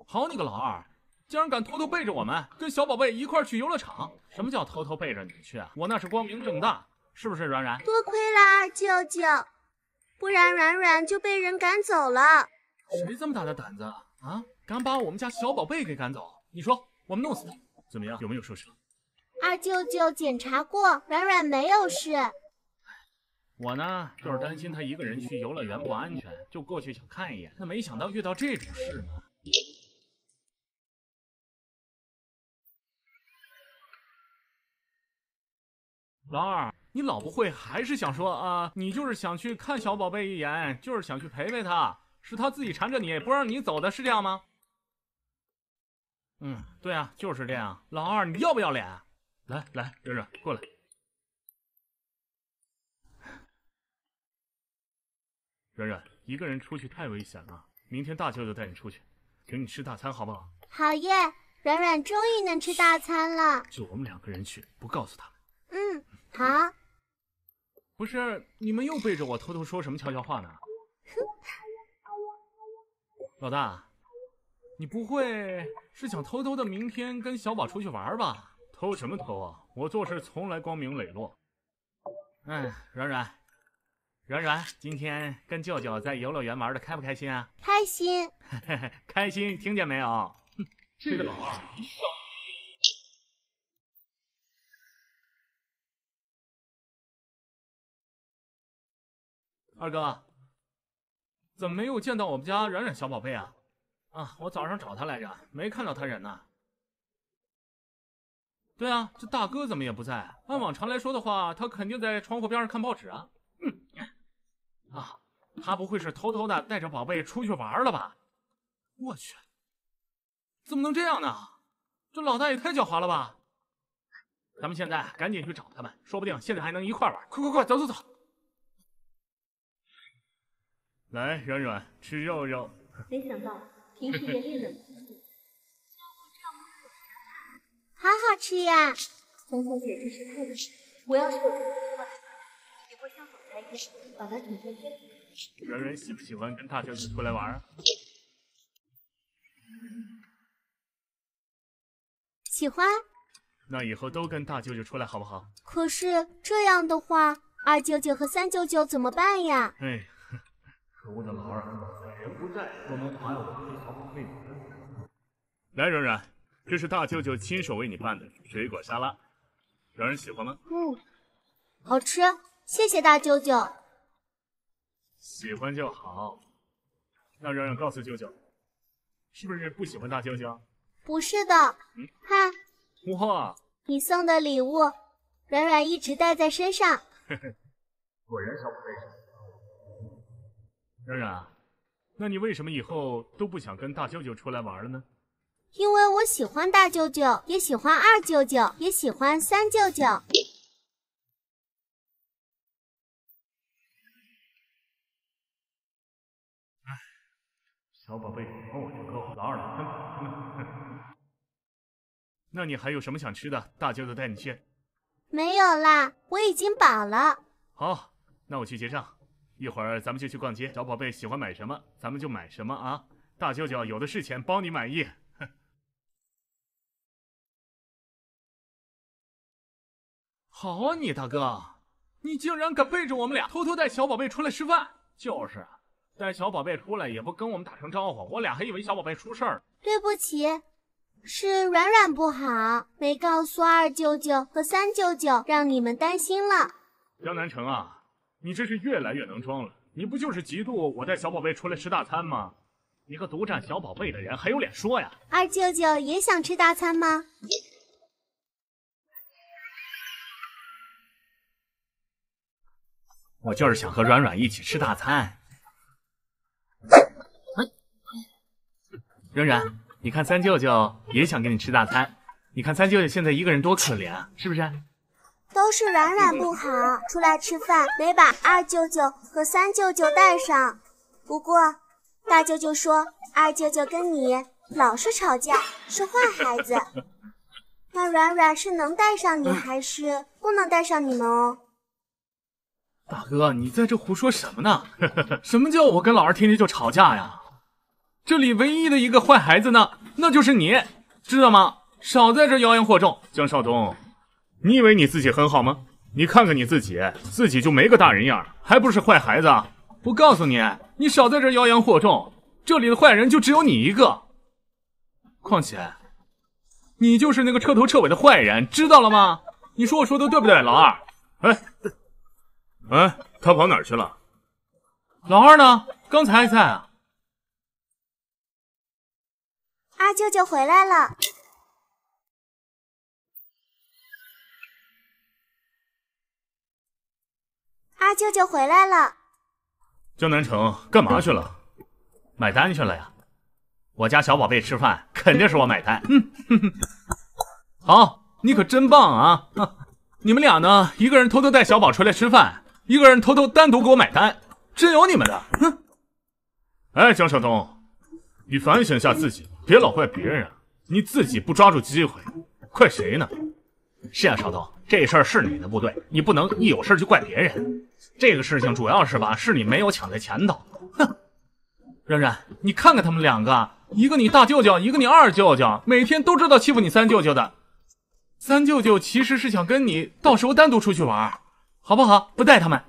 好你个老二，竟然敢偷偷背着我们跟小宝贝一块去游乐场！什么叫偷偷背着你去啊？我那是光明正大，是不是软软？多亏了二舅舅，不然软软就被人赶走了。谁这么大的胆子啊？敢把我们家小宝贝给赶走？你说我们弄死他怎么样？有没有受伤？二舅舅检查过，软软没有事。我呢，就是担心他一个人去游乐园不安全，就过去想看一眼。那没想到遇到这种事呢。老二，你老不会还是想说啊？你就是想去看小宝贝一眼，就是想去陪陪他，是他自己缠着你不让你走的，是这样吗？嗯，对啊，就是这样。老二，你要不要脸？来来，软软，过来。软软，一个人出去太危险了。明天大舅舅带你出去，请你吃大餐，好不好？好耶！软软终于能吃大餐了。就我们两个人去，不告诉他们。嗯，好。不是你们又背着我偷偷说什么悄悄话呢？老大，你不会是想偷偷的明天跟小宝出去玩吧？偷什么偷啊？我做事从来光明磊落。哎，软软。软软，今天跟舅舅在游乐园玩的开不开心啊？开心，开心，听见没有？这个老二，二哥，怎么没有见到我们家冉冉小宝贝啊？啊，我早上找他来着，没看到他人呢。对啊，这大哥怎么也不在？按往常来说的话，他肯定在窗户边上看报纸啊。嗯。啊，他不会是偷偷的带着宝贝出去玩了吧？我去，怎么能这样呢？这老大也太狡猾了吧！咱们现在赶紧去找他们，说不定现在还能一块玩。快快快，走走走！来，软软吃肉肉。没想到平时也练的。好好吃呀！红小姐真是太厉害，我要是有这个机会，也会像总裁一样把她宠在身边。软软喜不喜欢跟大舅舅出来玩啊？喜欢。那以后都跟大舅舅出来好不好？可是这样的话，二舅舅和三舅舅怎么办呀？哎，可恶的老二，在人不在，不能还我这小宝贝。来，软软，这是大舅舅亲手为你拌的水果沙拉，让人喜欢吗？嗯，好吃，谢谢大舅舅。喜欢就好。那软软告诉舅舅，是不是不喜欢大舅舅？不是的，看，哇，你送的礼物，软软一直带在身上。果然小宝贝是。软软，那你为什么以后都不想跟大舅舅出来玩了呢？因为我喜欢大舅舅，也喜欢二舅舅，也喜欢三舅舅。唉，小宝贝喜欢我就够，老二老三。那你还有什么想吃的？大舅舅带你去。没有啦，我已经饱了。好，那我去结账。一会儿咱们就去逛街，小宝贝喜欢买什么，咱们就买什么啊！大舅舅有的是钱，包你满意。好啊，你大哥，你竟然敢背着我们俩偷偷带小宝贝出来吃饭！就是啊，带小宝贝出来也不跟我们打声招呼，我俩还以为小宝贝出事儿。对不起，是软软不好，没告诉二舅舅和三舅舅，让你们担心了。江南城啊，你这是越来越能装了。你不就是嫉妒我带小宝贝出来吃大餐吗？你个独占小宝贝的人还有脸说呀？二舅舅也想吃大餐吗？我就是想和软软一起吃大餐。软软，你看三舅舅也想跟你吃大餐。你看三舅舅现在一个人多可怜啊，是不是？都是软软不好，出来吃饭没把二舅舅和三舅舅带上。不过大舅舅说二舅舅跟你老是吵架，是坏孩子。那软软是能带上你，还是不能带上你们哦？大哥，你在这胡说什么呢？什么叫我跟老二天天就吵架呀？这里唯一的一个坏孩子呢，那就是你，知道吗？少在这妖言惑众。江少东，你以为你自己很好吗？你看看你自己，自己就没个大人样，还不是坏孩子？我告诉你，你少在这妖言惑众，这里的坏人就只有你一个。况且，你就是那个彻头彻尾的坏人，知道了吗？你说我说的对不对，老二？哎。哎，他跑哪儿去了？老二呢？刚才还在啊。二舅舅回来了。二舅舅回来了。江南城干嘛去了？买单去了呀。我家小宝贝吃饭肯定是我买单。嗯，好，你可真棒啊！你们俩呢？一个人偷偷带小宝出来吃饭。一个人偷偷单独给我买单，真有你们的！哼！哎，江少东，你反省一下自己，别老怪别人啊！你自己不抓住机会，怪谁呢？是啊，少东，这事儿是你的不对，你不能一有事就怪别人。这个事情主要是吧，是你没有抢在前头。哼！然然，你看看他们两个，一个你大舅舅，一个你二舅舅，每天都知道欺负你三舅舅的。三舅舅其实是想跟你到时候单独出去玩。好不好？不带他们。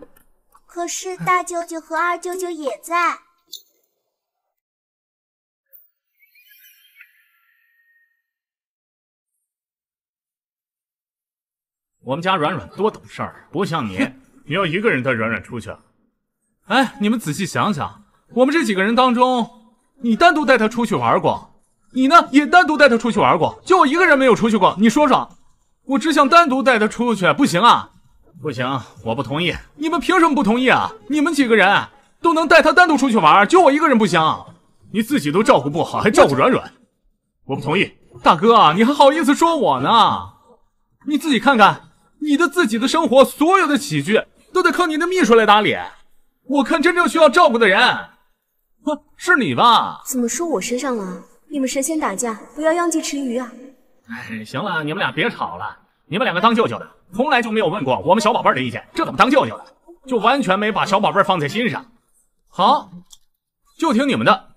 可是大舅舅和二舅舅也在。我们家软软多懂事儿，不像你，你要一个人带软软出去。哎，你们仔细想想，我们这几个人当中，你单独带他出去玩过，你呢也单独带他出去玩过，就我一个人没有出去过。你说说，我只想单独带他出去，不行啊？不行，我不同意。你们凭什么不同意啊？你们几个人都能带他单独出去玩，就我一个人不行。你自己都照顾不好，还照顾软软，我不同意。大哥，你还好意思说我呢？你自己看看，你的自己的生活，所有的起居都得靠你的秘书来打理。我看真正需要照顾的人，哼，是你吧？怎么说我身上了？你们神仙打架，不要殃及池鱼啊！哎，行了，你们俩别吵了。你们两个当舅舅的。从来就没有问过我们小宝贝的意见，这怎么当舅舅的？就完全没把小宝贝放在心上。好，就听你们的。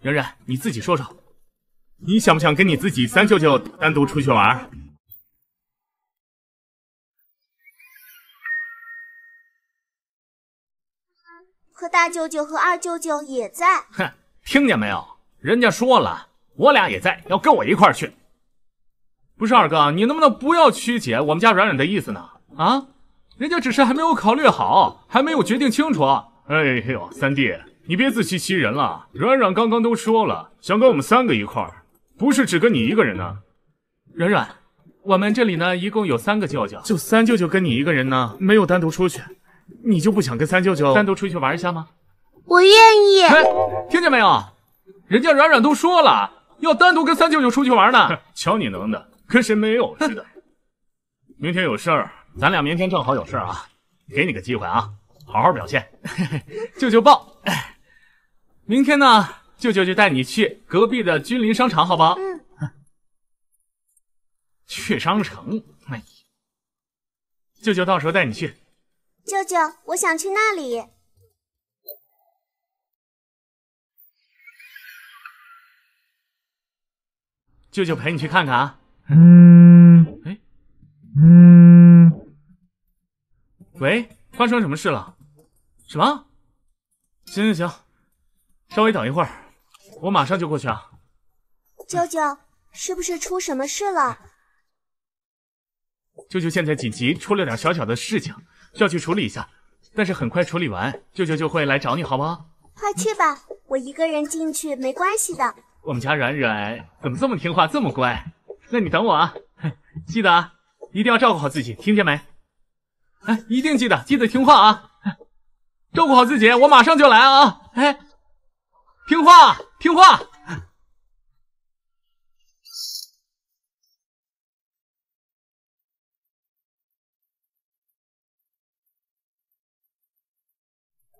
然然，你自己说说，你想不想跟你自己三舅舅单独出去玩？可大舅舅和二舅舅也在。哼，听见没有？人家说了，我俩也在，要跟我一块去。不是二哥，你能不能不要曲解我们家软软的意思呢？啊，人家只是还没有考虑好，还没有决定清楚。哎呦，三弟，你别自欺欺人了。软软刚刚都说了，想跟我们三个一块儿，不是只跟你一个人呢。软软，我们这里呢一共有三个舅舅，就三舅舅跟你一个人呢，没有单独出去。你就不想跟三舅舅单独出去玩一下吗？我愿意。哎，听见没有？人家软软都说了，要单独跟三舅舅出去玩呢。瞧你能的，跟谁没有似的。明天有事儿，咱俩明天正好有事儿啊，给你个机会啊，好好表现。舅舅抱。明天呢，舅舅就带你去隔壁的君临商场，好不好？嗯。去商城？哎呀，舅舅到时候带你去。舅舅，我想去那里。舅舅陪你去看看啊。嗯。哎。嗯。喂，发生什么事了？什么？行行行，稍微等一会儿，我马上就过去啊。舅舅，是不是出什么事了？舅舅现在紧急出了点小小的事情。需要去处理一下，但是很快处理完，舅舅就会来找你，好不好？快去吧，我一个人进去没关系的。我们家软软怎么这么听话，这么乖？那你等我啊，记得啊，一定要照顾好自己，听见没？哎，一定记得，记得听话啊，照顾好自己，我马上就来啊！哎，听话，听话。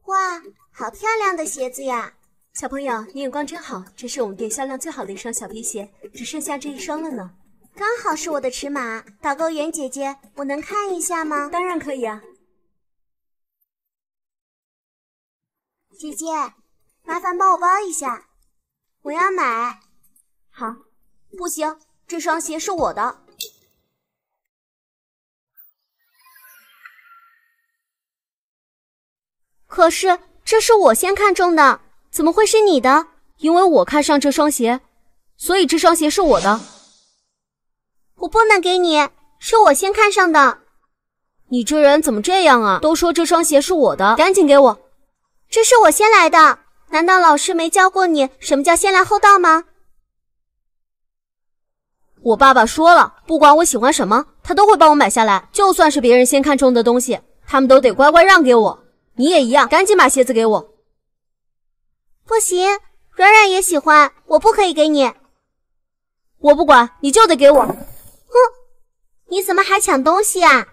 哇，好漂亮的鞋子呀！小朋友，你眼光真好，这是我们店销量最好的一双小皮鞋，只剩下这一双了呢。刚好是我的尺码。导购员姐姐，我能看一下吗？当然可以啊。姐姐，麻烦帮我包一下，我要买。好，不行，这双鞋是我的。可是这是我先看中的，怎么会是你的？因为我看上这双鞋，所以这双鞋是我的。我不能给你，是我先看上的。你这人怎么这样啊？都说这双鞋是我的，赶紧给我！这是我先来的，难道老师没教过你什么叫先来后到吗？我爸爸说了，不管我喜欢什么，他都会帮我买下来，就算是别人先看中的东西，他们都得乖乖让给我。你也一样，赶紧把鞋子给我。不行，软软也喜欢，我不可以给你。我不管，你就得给我。哼，你怎么还抢东西啊？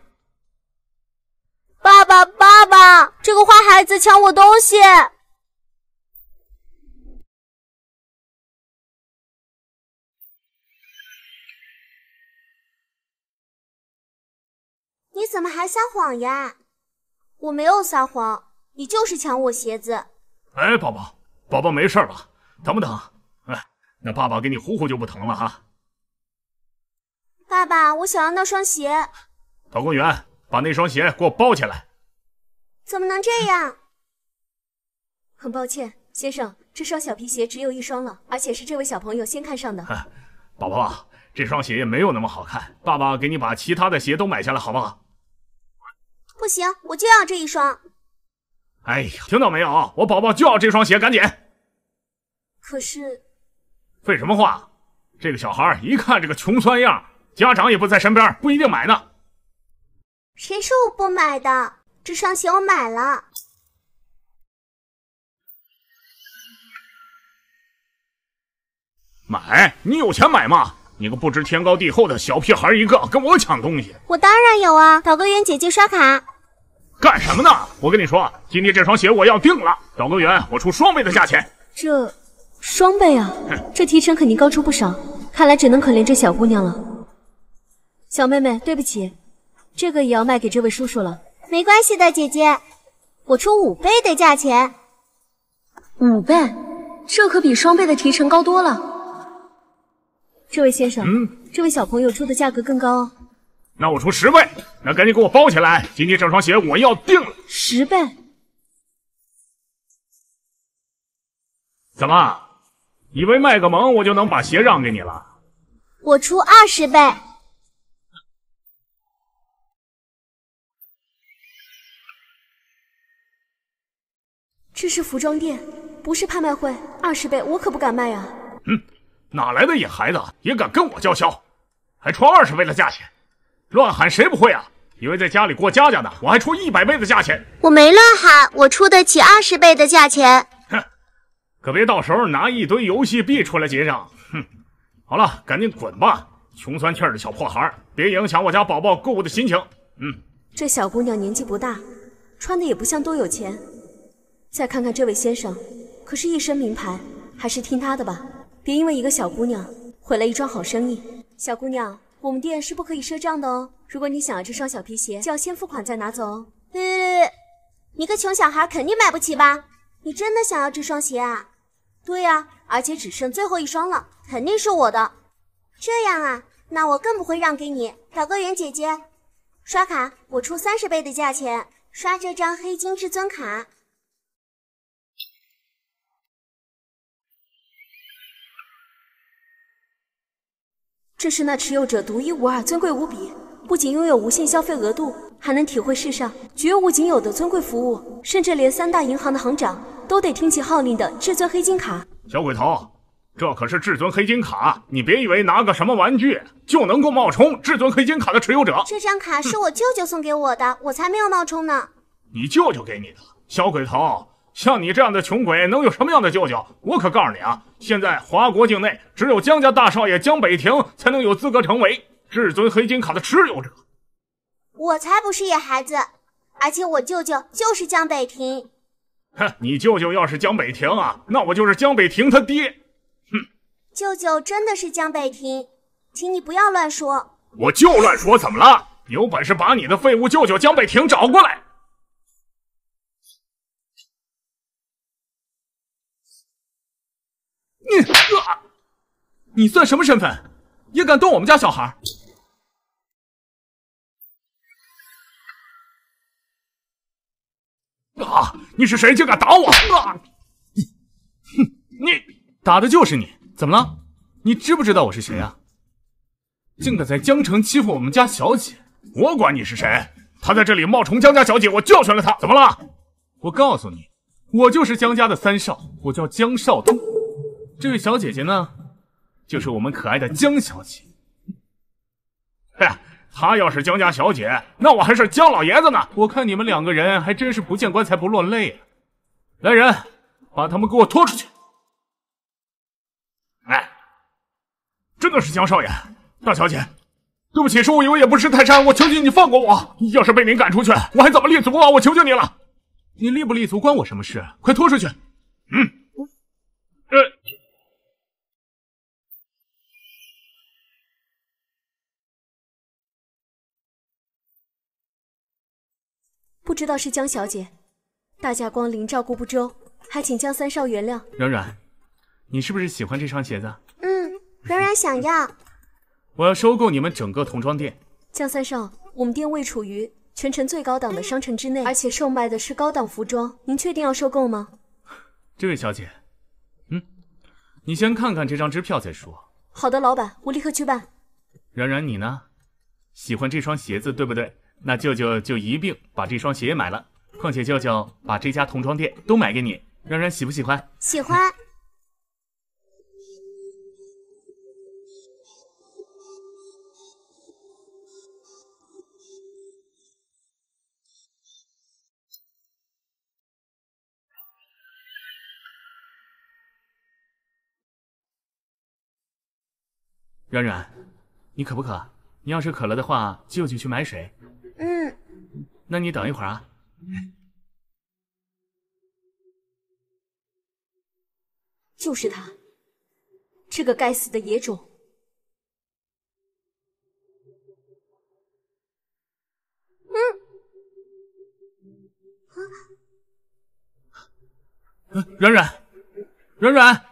爸爸，爸爸，这个坏孩子抢我东西！你怎么还撒谎呀？我没有撒谎，你就是抢我鞋子。哎，宝宝，宝宝没事吧？疼不疼？哎，那爸爸给你呼呼就不疼了哈。爸爸，我想要那双鞋。导购员，把那双鞋给我包起来。怎么能这样？很抱歉，先生，这双小皮鞋只有一双了，而且是这位小朋友先看上的。宝宝，这双鞋也没有那么好看，爸爸给你把其他的鞋都买下来，好不好？不行，我就要这一双。哎呀，听到没有？我宝宝就要这双鞋，赶紧。可是，废什么话？这个小孩一看这个穷酸样，家长也不在身边，不一定买呢。谁说我不买的？这双鞋我买了。买？你有钱买吗？你个不知天高地厚的小屁孩一个，跟我抢东西！我当然有啊，导购员姐姐刷卡。干什么呢？我跟你说，今天这双鞋我要定了，导购员，我出双倍的价钱。这，双倍啊？这提成肯定高出不少，看来只能可怜这小姑娘了。小妹妹，对不起，这个也要卖给这位叔叔了。没关系的，姐姐，我出五倍的价钱。五倍？这可比双倍的提成高多了。这位先生，嗯，这位小朋友出的价格更高哦。那我出十倍，那赶紧给我包起来，今天这双鞋我要定了。十倍。怎么？以为卖个萌我就能把鞋让给你了？我出二十倍。这是服装店，不是拍卖会，二十倍我可不敢卖啊。嗯。哪来的野孩子也敢跟我叫嚣，还出二十倍的价钱？乱喊谁不会啊？以为在家里过家家呢？我还出一百倍的价钱。我没乱喊，我出得起二十倍的价钱。哼，可别到时候拿一堆游戏币出来结账。哼，好了，赶紧滚吧，穷酸气儿的小破孩，别影响我家宝宝购物的心情。嗯，这小姑娘年纪不大，穿的也不像多有钱。再看看这位先生，可是一身名牌，还是听他的吧，别因为一个小姑娘毁了一桩好生意。小姑娘，我们店是不可以赊账的哦。如果你想要这双小皮鞋，就要先付款再拿走哦。呃，你个穷小孩肯定买不起吧？你真的想要这双鞋啊？对呀，而且只剩最后一双了，肯定是我的。这样啊，那我更不会让给你。导购员姐姐，刷卡，我出三十倍的价钱，刷这张黑金至尊卡。这是那持有者独一无二、尊贵无比，不仅拥有无限消费额度，还能体会世上绝无仅有的尊贵服务，甚至连三大银行的行长都得听其号令的至尊黑金卡。小鬼头，这可是至尊黑金卡，你别以为拿个什么玩具就能够冒充至尊黑金卡的持有者。这张卡是我舅舅送给我的，我才没有冒充呢。你舅舅给你的？小鬼头。像你这样的穷鬼，能有什么样的舅舅？我可告诉你啊，现在华国境内只有江家大少爷江北庭才能有资格成为至尊黑金卡的持有者。我才不是野孩子，而且我舅舅就是江北庭。哼，你舅舅要是江北庭啊，那我就是江北庭他爹。哼，舅舅真的是江北庭，请你不要乱说。我就乱说，怎么了？有本事把你的废物舅舅江北庭找过来。你啊！你算什么身份，也敢动我们家小孩？啊！你是谁，竟敢打我？啊！哼！你打的就是你，怎么了？你知不知道我是谁啊？竟敢在江城欺负我们家小姐！我管你是谁！他在这里冒充江家小姐，我教训了他，怎么了？我告诉你，我就是江家的三少，我叫江少东。这位小姐姐呢，就是我们可爱的江小姐。嘿，她要是江家小姐，那我还是江老爷子呢。我看你们两个人还真是不见棺材不落泪啊！来人，把他们给我拖出去！哎，真的是江少爷，大小姐，对不起，是我有眼不识泰山，我求求你放过我。要是被您赶出去，我还怎么立足啊？我求求你了，你立不立足关我什么事？快拖出去！嗯，不知道是江小姐，大驾光临，照顾不周，还请江三少原谅。软软，你是不是喜欢这双鞋子？嗯，软软想要。我要收购你们整个童装店。江三少，我们店位处于全城最高档的商城之内，而且售卖的是高档服装，您确定要收购吗？这位小姐，嗯，你先看看这张支票再说。好的，老板，我立刻去办。软软，你呢？喜欢这双鞋子，对不对？那舅舅就一并把这双鞋也买了，况且舅舅把这家童装店都买给你，软软喜不喜欢？喜欢。软软，你渴不渴？你要是渴了的话，舅舅去买水。嗯，那你等一会儿啊。就是他，这个该死的野种。嗯，啊软软，软软，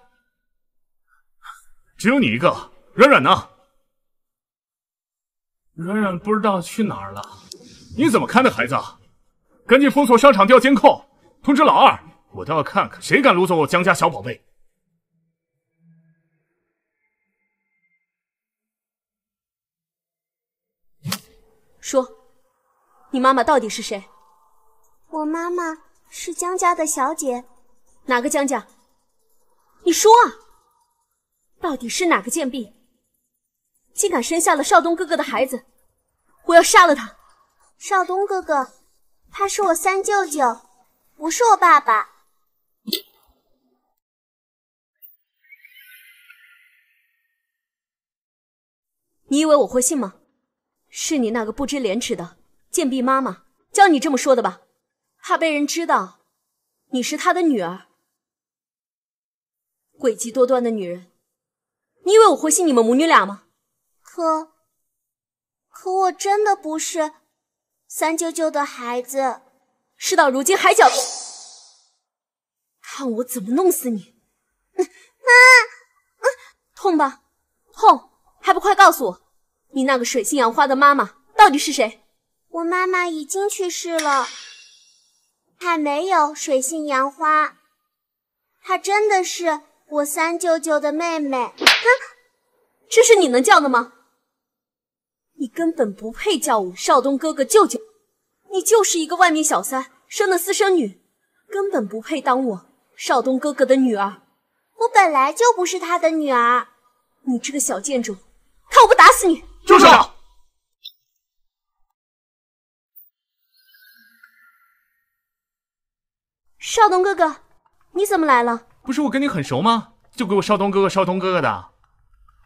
只有你一个，软软呢？软软不知道去哪儿了。你怎么看的孩子？赶紧封锁商场，调监控，通知老二，我倒要看看谁敢掳走我江家小宝贝。说，你妈妈到底是谁？我妈妈是江家的小姐，哪个江家？你说啊，到底是哪个贱婢，竟敢生下了少东哥哥的孩子？我要杀了他！少东哥哥，他是我三舅舅，不是我爸爸。你以为我会信吗？是你那个不知廉耻的贱婢妈妈教你这么说的吧？怕被人知道你是她的女儿，诡计多端的女人，你以为我会信你们母女俩吗？可，可我真的不是三舅舅的孩子。事到如今还狡辩，看我怎么弄死你！妈，痛吧？痛，还不快告诉我！你那个水性杨花的妈妈到底是谁？我妈妈已经去世了，还没有水性杨花。她真的是我三舅舅的妹妹。啊，这是你能叫的吗？你根本不配叫我少东哥哥舅舅，你就是一个外面小三生的私生女，根本不配当我少东哥哥的女儿。我本来就不是他的女儿。你这个小贱种，看我不打死你！住手！少东哥哥，你怎么来了？不是我跟你很熟吗？就给我少东哥哥、少东哥哥的，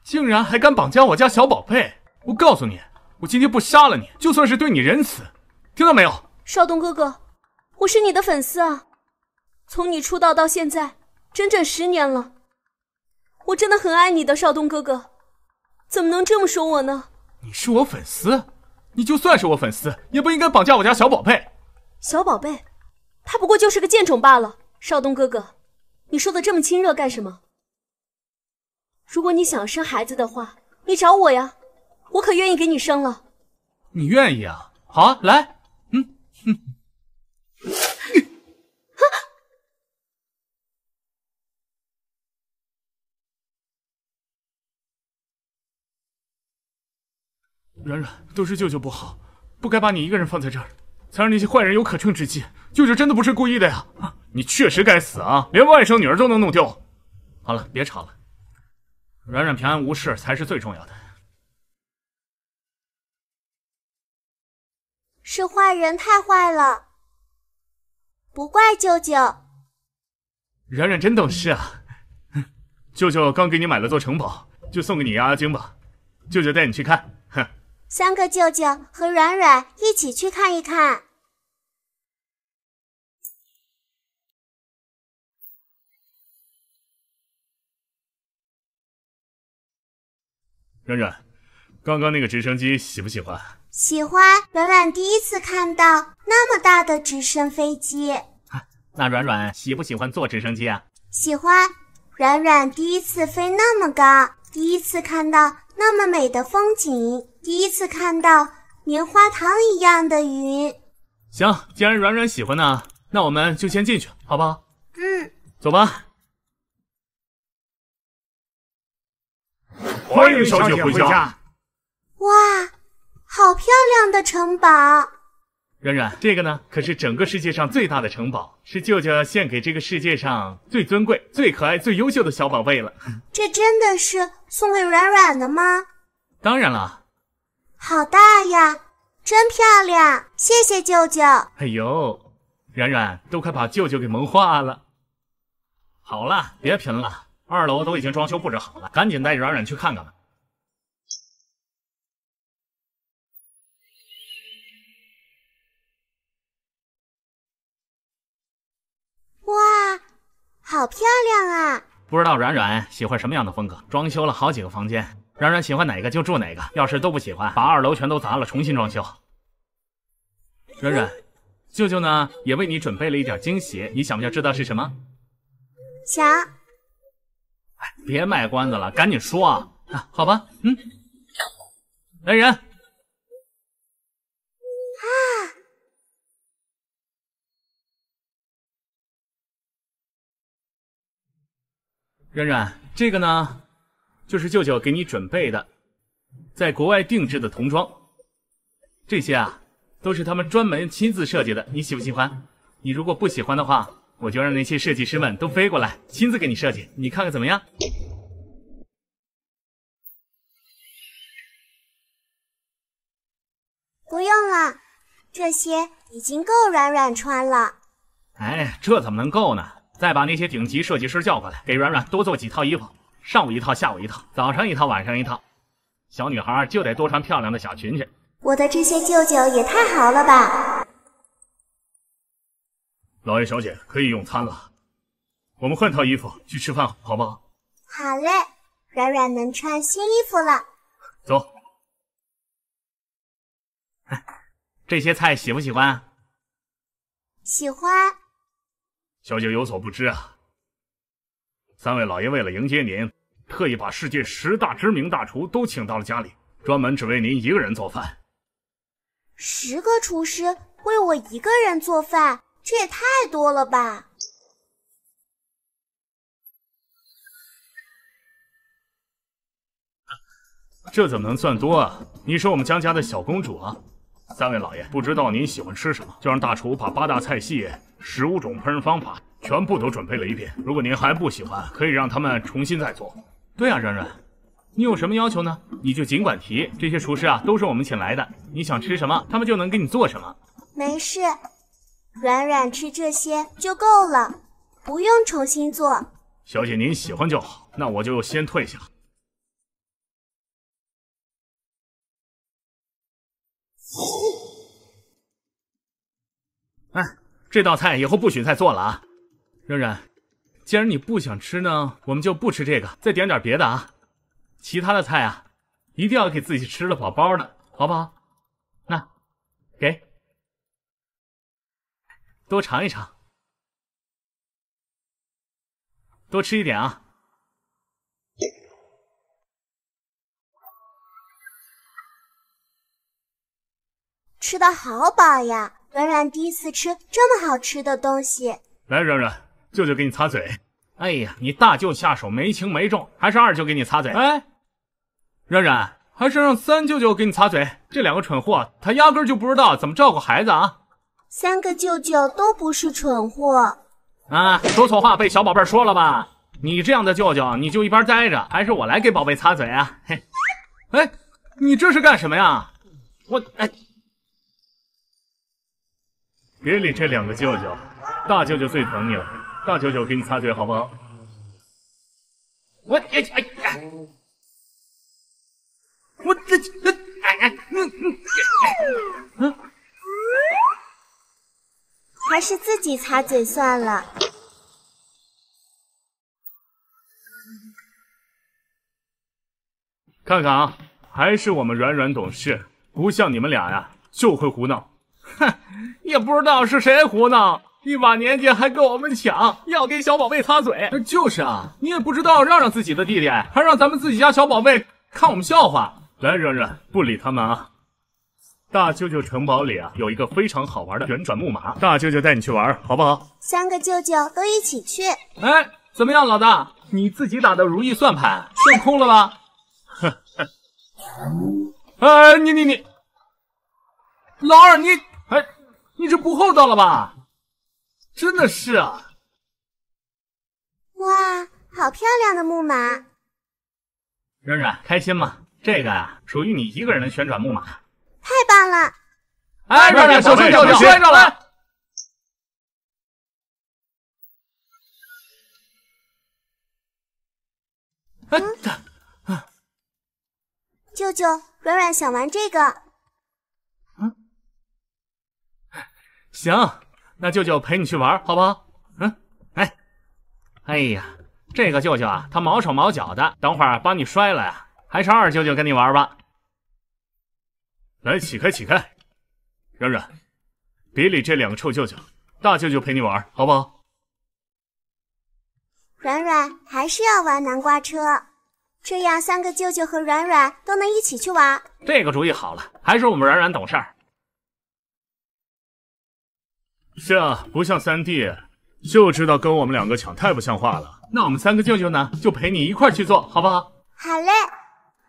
竟然还敢绑架我家小宝贝！我告诉你，我今天不杀了你，就算是对你仁慈，听到没有？少东哥哥，我是你的粉丝啊，从你出道到现在，整整十年了，我真的很爱你的，少东哥哥。怎么能这么说我呢？你是我粉丝，你就算是我粉丝，也不应该绑架我家小宝贝。小宝贝，他不过就是个贱种罢了。少东哥哥，你说的这么亲热干什么？如果你想要生孩子的话，你找我呀，我可愿意给你生了。你愿意啊？好啊，来，嗯嗯。软软，都是舅舅不好，不该把你一个人放在这儿，才让那些坏人有可乘之机。舅舅真的不是故意的呀！你确实该死啊，连外甥女儿都能弄丢。好了，别吵了，软软平安无事才是最重要的。是坏人太坏了，不怪舅舅。软软真懂事啊！舅舅刚给你买了座城堡，就送给你压压惊吧。舅舅带你去看。哼。三个舅舅和软软一起去看一看。软软，刚刚那个直升机喜不喜欢？喜欢。软软第一次看到那么大的直升飞机。那软软喜不喜欢坐直升机啊？喜欢。软软第一次飞那么高，第一次看到那么美的风景。第一次看到棉花糖一样的云。行，既然软软喜欢呢，那我们就先进去，好不好？嗯，走吧。欢迎小姐回家。哇，好漂亮的城堡！软软，这个呢，可是整个世界上最大的城堡，是舅舅献给这个世界上最尊贵、最可爱、最优秀的小宝贝了。这真的是送给软软的吗？当然了。好大呀，真漂亮！谢谢舅舅。哎呦，软软都快把舅舅给萌化了。好了，别贫了，二楼都已经装修布置好了，赶紧带软软去看看吧。哇，好漂亮啊！不知道软软喜欢什么样的风格？装修了好几个房间。软软喜欢哪个就住哪个，要是都不喜欢，把二楼全都砸了，重新装修。软软，舅舅呢也为你准备了一点惊喜，你想不想知道是什么？想。哎，别卖关子了，赶紧说啊！啊，好吧，嗯，来人。啊！软软，这个呢？就是舅舅给你准备的，在国外定制的童装，这些啊都是他们专门亲自设计的，你喜不喜欢？你如果不喜欢的话，我就让那些设计师们都飞过来，亲自给你设计，你看看怎么样？不用了，这些已经够软软穿了。哎，这怎么能够呢？再把那些顶级设计师叫过来，给软软多做几套衣服，上午一套，下午一套，早上一套，晚上一套。小女孩就得多穿漂亮的小裙裙。我的这些舅舅也太好了吧！老爷小姐可以用餐了，我们换套衣服去吃饭，好不好？好嘞，软软能穿新衣服了。走。这些菜喜不喜欢？喜欢。小姐有所不知啊，三位老爷为了迎接您，特意把世界十大知名大厨都请到了家里，专门只为您一个人做饭。十个厨师为我一个人做饭，这也太多了吧？这怎么能算多啊？你是我们江家的小公主啊！三位老爷，不知道您喜欢吃什么，就让大厨把八大菜系、十五种烹饪方法全部都准备了一遍。如果您还不喜欢，可以让他们重新再做。对啊，软软，你有什么要求呢？你就尽管提。这些厨师啊，都是我们请来的，你想吃什么，他们就能给你做什么。没事，软软吃这些就够了，不用重新做。小姐您喜欢就好，那我就先退下。这道菜以后不许再做了啊！冉冉，既然你不想吃呢，我们就不吃这个，再点点别的啊。其他的菜啊，一定要给自己吃的饱饱的，好不好？那，给，多尝一尝，多吃一点啊。吃的好饱呀！软软第一次吃这么好吃的东西。来，软软，舅舅给你擦嘴。哎呀，你大舅下手没轻没重，还是二舅给你擦嘴。哎，软软，还是让三舅舅给你擦嘴。这两个蠢货，他压根就不知道怎么照顾孩子啊。三个舅舅都不是蠢货啊！说错话被小宝贝说了吧？你这样的舅舅，你就一边待着，还是我来给宝贝擦嘴啊？嘿，哎，你这是干什么呀？我哎。别理这两个舅舅，大舅舅最疼你了。大舅舅给你擦嘴好不好？我哎哎呀！我这这哎哎嗯嗯嗯，还是自己擦嘴算了。看看啊，还是我们软软懂事，不像你们俩呀，就会胡闹。哼，也不知道是谁胡闹，一把年纪还跟我们抢，要给小宝贝擦嘴。就是啊，你也不知道让让自己的弟弟，还让咱们自己家小宝贝看我们笑话。来，软软，不理他们啊。大舅舅城堡里啊，有一个非常好玩的旋转木马，大舅舅带你去玩，好不好？三个舅舅都一起去。哎，怎么样，老大？你自己打的如意算盘算空了吧？哼哼。哎，你你你，老二你。哎，你这不厚道了吧？真的是啊！哇，好漂亮的木马！软软，开心吗？这个啊，属于你一个人的旋转木马。太棒了！哎，软软，小心小心，摔着了！哎，舅舅，软软想玩这个。行，那舅舅陪你去玩，好不好？嗯，哎，哎呀，这个舅舅啊，他毛手毛脚的，等会儿把你摔了呀，还是二舅舅跟你玩吧。来，起开，起开，软软，别理这两个臭舅舅，大舅舅陪你玩，好不好？软软还是要玩南瓜车，这样三个舅舅和软软都能一起去玩。这个主意好了，还是我们软软懂事儿。是啊，不像三弟，就知道跟我们两个抢，太不像话了。那我们三个舅舅呢，就陪你一块去做，好不好？好嘞，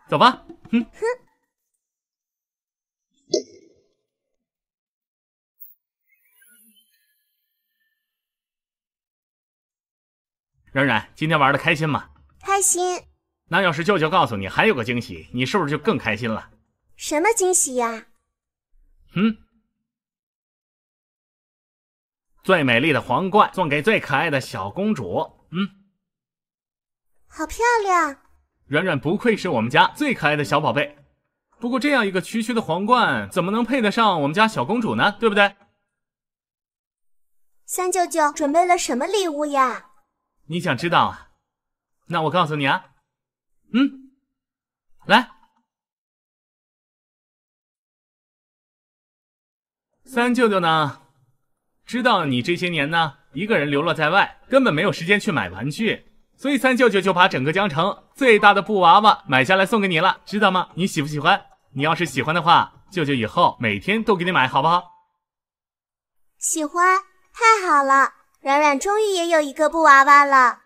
走吧。嗯哼。冉冉，今天玩的开心吗？开心。那要是舅舅告诉你还有个惊喜，你是不是就更开心了？什么惊喜呀？嗯，最美丽的皇冠送给最可爱的小公主。嗯，好漂亮。软软不愧是我们家最可爱的小宝贝。不过这样一个区区的皇冠，怎么能配得上我们家小公主呢？对不对？三舅舅准备了什么礼物呀？你想知道啊？那我告诉你啊。嗯，来，三舅舅呢？知道你这些年呢，一个人流落在外，根本没有时间去买玩具，所以三舅舅就把整个江城最大的布娃娃买下来送给你了，知道吗？你喜不喜欢？你要是喜欢的话，舅舅以后每天都给你买，好不好？喜欢，太好了！软软终于也有一个布娃娃了。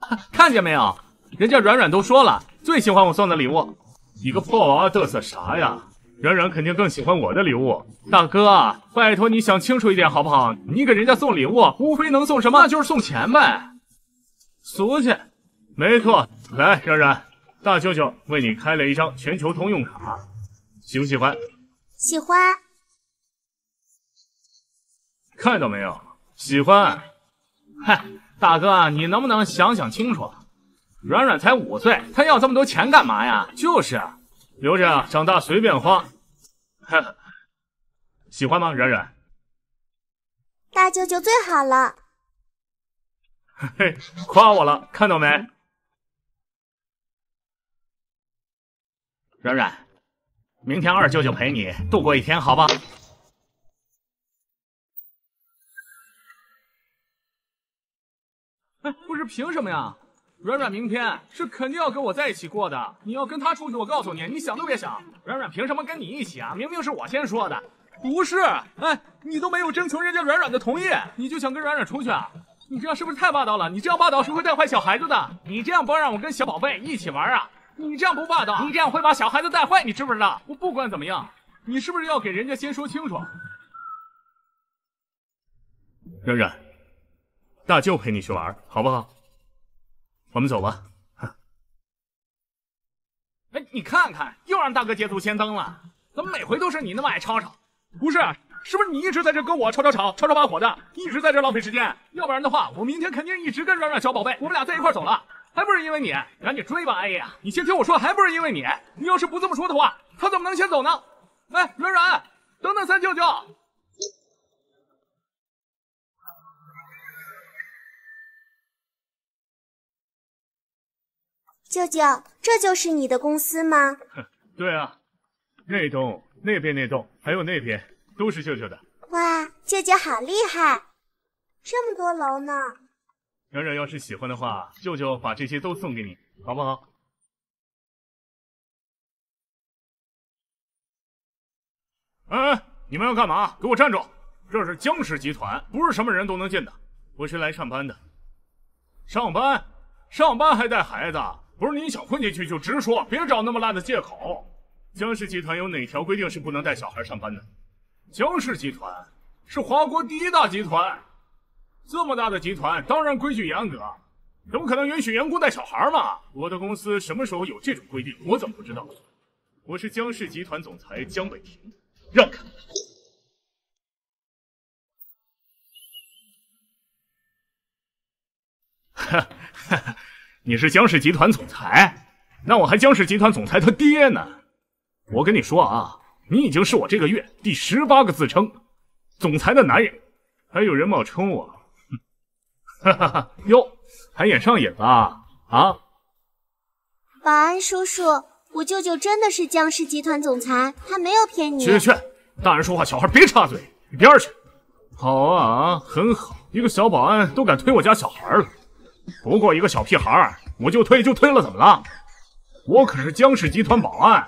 看见没有，人家软软都说了，最喜欢我送的礼物。你个破娃娃嘚瑟啥呀？冉冉肯定更喜欢我的礼物。大哥，拜托你想清楚一点好不好？你给人家送礼物，无非能送什么？那就是送钱呗。俗气。没错，来，冉冉，大舅舅为你开了一张全球通用卡，喜不喜欢？喜欢。看到没有？喜欢。嗨。大哥，你能不能想想清楚？软软才五岁，他要这么多钱干嘛呀？就是啊，留着长大随便花。喜欢吗，软软？大舅舅最好了。嘿嘿，夸我了，看到没？软软，明天二舅舅陪你度过一天，好吧？哎，不是凭什么呀？软软明天是肯定要跟我在一起过的。你要跟他出去，我告诉你，你想都别想。软软凭什么跟你一起啊？明明是我先说的。不是，哎，你都没有征求人家软软的同意，你就想跟软软出去啊？你这样是不是太霸道了？你这样霸道是会带坏小孩子的。你这样不让我跟小宝贝一起玩啊？你这样不霸道，你这样会把小孩子带坏，你知不知道？我不管怎么样，你是不是要给人家先说清楚？软软。大舅陪你去玩，好不好？我们走吧。哎，你看看，又让大哥捷足先登了。怎么每回都是你那么爱吵吵？不是，是不是你一直在这跟我吵吵吵、吵吵把火的，一直在这浪费时间？要不然的话，我明天肯定一直跟软软小宝贝，我们俩在一块走了，还不是因为你？赶紧追吧，哎呀！你先听我说，还不是因为你？你要是不这么说的话，他怎么能先走呢？哎，软软，等等三舅舅。舅舅，这就是你的公司吗？对啊，那栋、那边那栋，还有那边，都是舅舅的。哇，舅舅好厉害，这么多楼呢！冉冉要是喜欢的话，舅舅把这些都送给你，好不好？哎哎，你们要干嘛？给我站住！这是江氏集团，不是什么人都能进的。我是来上班的。上班？上班还带孩子？不是你想混进去就直说，别找那么烂的借口。江氏集团有哪条规定是不能带小孩上班的？江氏集团是华国第一大集团，这么大的集团当然规矩严格，怎么可能允许员工带小孩嘛？我的公司什么时候有这种规定？我怎么不知道？我是江氏集团总裁江北庭，让开。哈哈。你是江氏集团总裁，那我还江氏集团总裁他爹呢。我跟你说啊，你已经是我这个月第十八个自称总裁的男人，还有人冒充我，哈哈哈！哟，还演上瘾了啊？保安叔叔，我舅舅真的是江氏集团总裁，他没有骗你。去去去，大人说话，小孩别插嘴，一边去。好啊，很好，一个小保安都敢推我家小孩了。不过一个小屁孩儿，我就推就推了，怎么了？我可是江氏集团保安，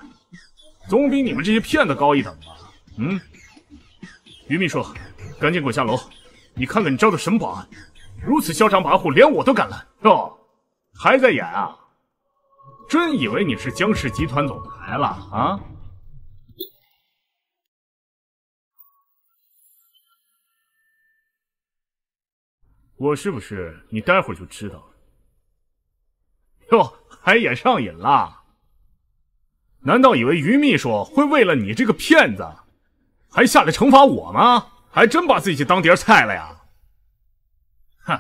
总比你们这些骗子高一等吧？嗯，于秘书，赶紧给我下楼！你看看你招的什么保安，如此嚣张跋扈，连我都敢拦。哦，还在演啊？真以为你是江氏集团总裁了啊？我是不是你待会儿就知道了？哟，还演上瘾啦？难道以为于秘书会为了你这个骗子，还下来惩罚我吗？还真把自己当碟菜了呀？哼！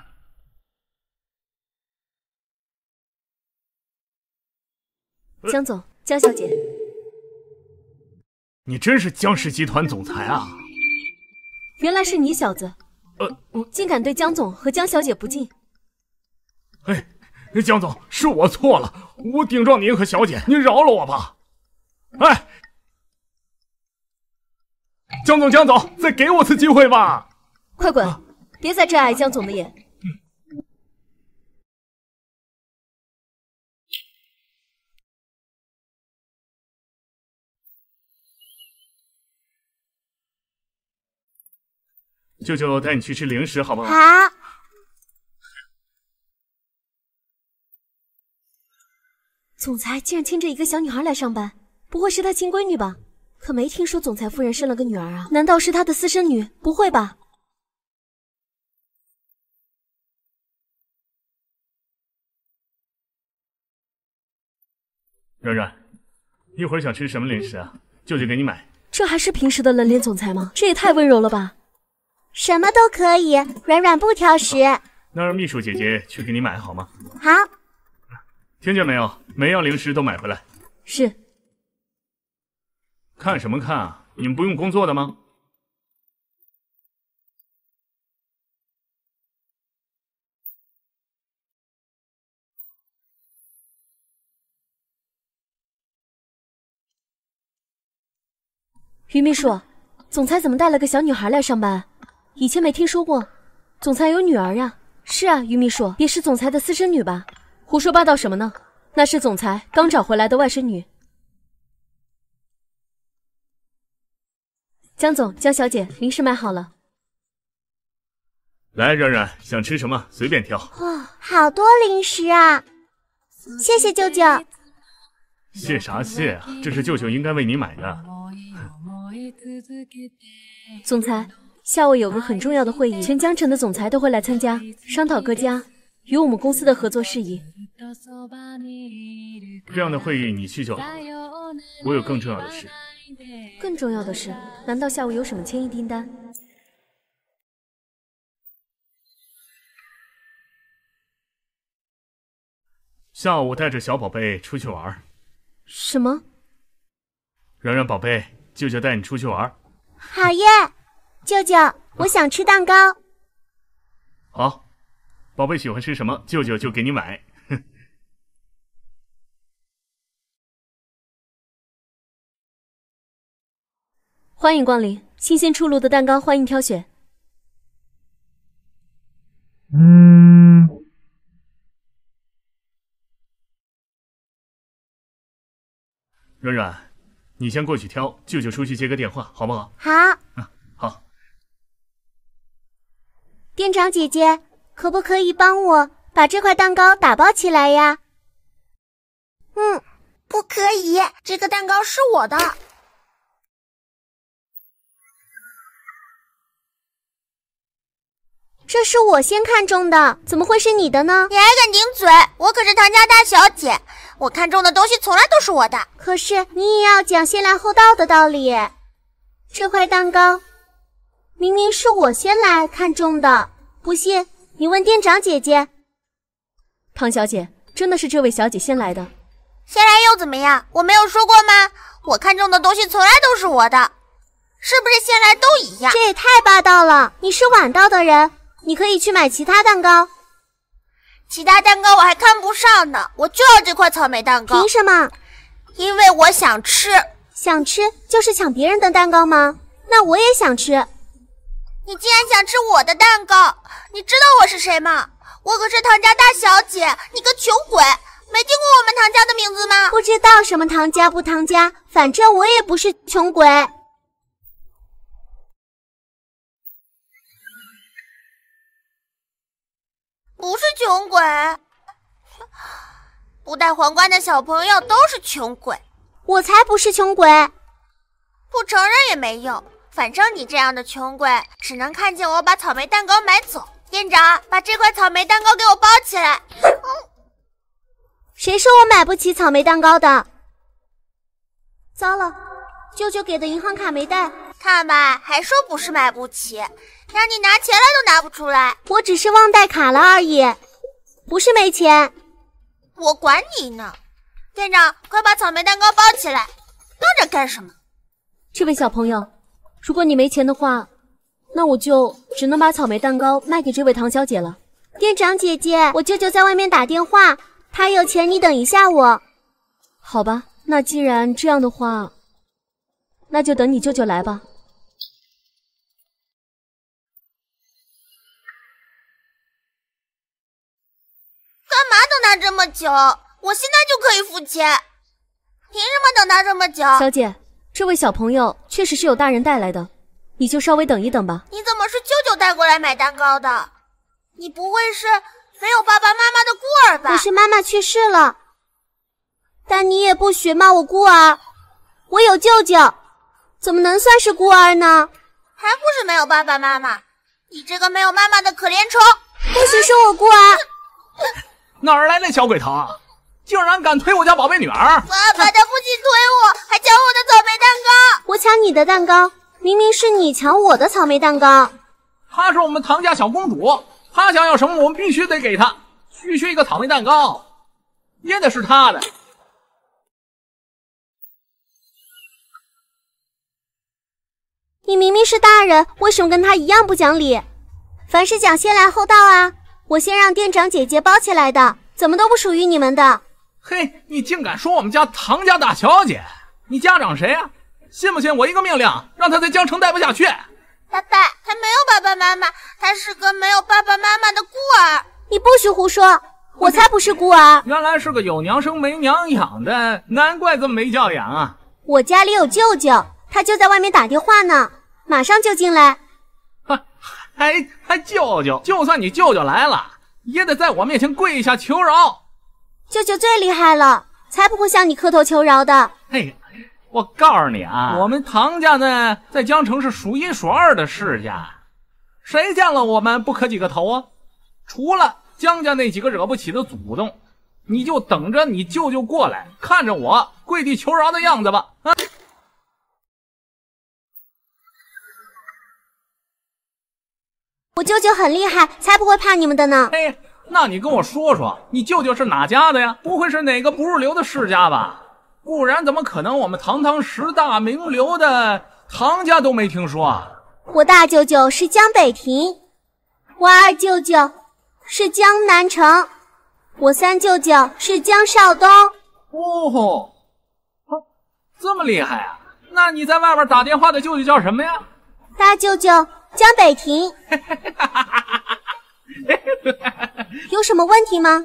江总，江小姐，你真是江氏集团总裁啊！原来是你小子，呃，竟敢对江总和江小姐不敬！哎，江总，是我错了，我顶撞您和小姐，您饶了我吧！哎，江总，江总，再给我次机会吧！快滚，别再这碍江总的眼！舅舅带你去吃零食，好不好？好。总裁竟然牵着一个小女孩来上班，不会是他亲闺女吧？可没听说总裁夫人生了个女儿啊？难道是他的私生女？不会吧？软软，一会儿想吃什么零食啊？舅舅给你买。这还是平时的冷脸总裁吗？这也太温柔了吧！什么都可以，软软不挑食。那让秘书姐姐去给你买好吗？好。听见没有？每样零食都买回来。是。看什么看啊？你们不用工作的吗？于秘书，总裁怎么带了个小女孩来上班？以前没听说过，总裁有女儿呀？是啊，于秘书，也是总裁的私生女吧？胡说八道什么呢？那是总裁刚找回来的外甥女。江总，江小姐，零食买好了。来，软软，想吃什么随便挑。哇，好多零食啊！谢谢舅舅。谢啥谢啊？这是舅舅应该为你买的。总裁。下午有个很重要的会议，全江城的总裁都会来参加，商讨各家与我们公司的合作事宜。这样的会议你去就好，我有更重要的事。更重要的事？难道下午有什么千亿订单？下午带着小宝贝出去玩。什么？软软宝贝，舅舅带你出去玩。好耶！舅舅，我想吃蛋糕。好，宝贝喜欢吃什么，舅舅就给你买。欢迎光临，新鲜出炉的蛋糕，欢迎挑选。嗯。软软，你先过去挑，舅舅出去接个电话，好不好？好。嗯。好，店长姐姐，可不可以帮我把这块蛋糕打包起来呀？嗯，不可以，这个蛋糕是我的。这是我先看中的，怎么会是你的呢？你还敢顶嘴？我可是唐家大小姐，我看中的东西从来都是我的。可是你也要讲先来后到的道理，这块蛋糕。明明是我先来看中的，不信你问店长姐姐。唐小姐，真的是这位小姐先来的。先来又怎么样？我没有说过吗？我看中的东西从来都是我的，是不是先来都一样？这也太霸道了！你是晚到的人，你可以去买其他蛋糕。其他蛋糕我还看不上呢，我就要这块草莓蛋糕。凭什么？因为我想吃。想吃就是抢别人的蛋糕吗？那我也想吃。你竟然想吃我的蛋糕？你知道我是谁吗？我可是唐家大小姐，你个穷鬼，没听过我们唐家的名字吗？不知道什么唐家不唐家，反正我也不是穷鬼。不是穷鬼，不戴皇冠的小朋友都是穷鬼。我才不是穷鬼，不承认也没用。反正你这样的穷鬼，只能看见我把草莓蛋糕买走，店长，把这块草莓蛋糕给我包起来。谁说我买不起草莓蛋糕的？糟了，舅舅给的银行卡没带。看吧，还说不是买不起，让你拿钱来都拿不出来。我只是忘带卡了而已，不是没钱。我管你呢！店长，快把草莓蛋糕包起来！愣着干什么？这位小朋友，如果你没钱的话，那我就只能把草莓蛋糕卖给这位唐小姐了。店长姐姐，我舅舅在外面打电话，他有钱，你等一下我。好吧，那既然这样的话，那就等你舅舅来吧。干嘛等他这么久？我现在就可以付钱，凭什么等他这么久？小姐，这位小朋友确实是有大人带来的，你就稍微等一等吧。你怎么是舅舅带过来买蛋糕的？你不会是没有爸爸妈妈的孤儿吧？不是，妈妈去世了，但你也不许骂我孤儿。我有舅舅，怎么能算是孤儿呢？还不是没有爸爸妈妈？你这个没有妈妈的可怜虫！不许说我孤儿！哪儿来的小鬼头，竟然敢推我家宝贝女儿！爸爸，他不仅推我，还抢我的草莓蛋糕！我抢你的蛋糕，明明是你抢我的草莓蛋糕。她是我们唐家小公主，她想要什么，我们必须得给她。区区一个草莓蛋糕，也得是她的。你明明是大人，为什么跟她一样不讲理？凡事讲先来后到啊！我先让店长姐姐包起来的，怎么都不属于你们的。嘿，你竟敢说我们家唐家大小姐？你家长谁啊？信不信我一个命令，让她在江城待不下去？爸爸，他没有爸爸妈妈，她是个没有爸爸妈妈的孤儿。你不许胡说，我才不是孤儿。原来是个有娘生没娘养的，难怪这么没教养啊！我家里有舅舅。他就在外面打电话呢，马上就进来。还还舅舅，就算你舅舅来了，也得在我面前跪下求饶。舅舅最厉害了，才不会向你磕头求饶的。嘿，我告诉你啊，我们唐家呢，在江城是数一数二的世家，谁见了我们不磕几个头啊？除了江家那几个惹不起的祖宗，你就等着你舅舅过来，看着我跪地求饶的样子吧。啊！我舅舅很厉害，才不会怕你们的呢。嘿，那你跟我说说，你舅舅是哪家的呀？不会是哪个不入流的世家吧？不然怎么可能我们堂堂十大名流的唐家都没听说啊？我大舅舅是江北亭，我二舅舅是江南城，我三舅舅是江少东。哦吼，这么厉害啊！那你在外边打电话的舅舅叫什么呀？大舅舅。江北亭，有什么问题吗？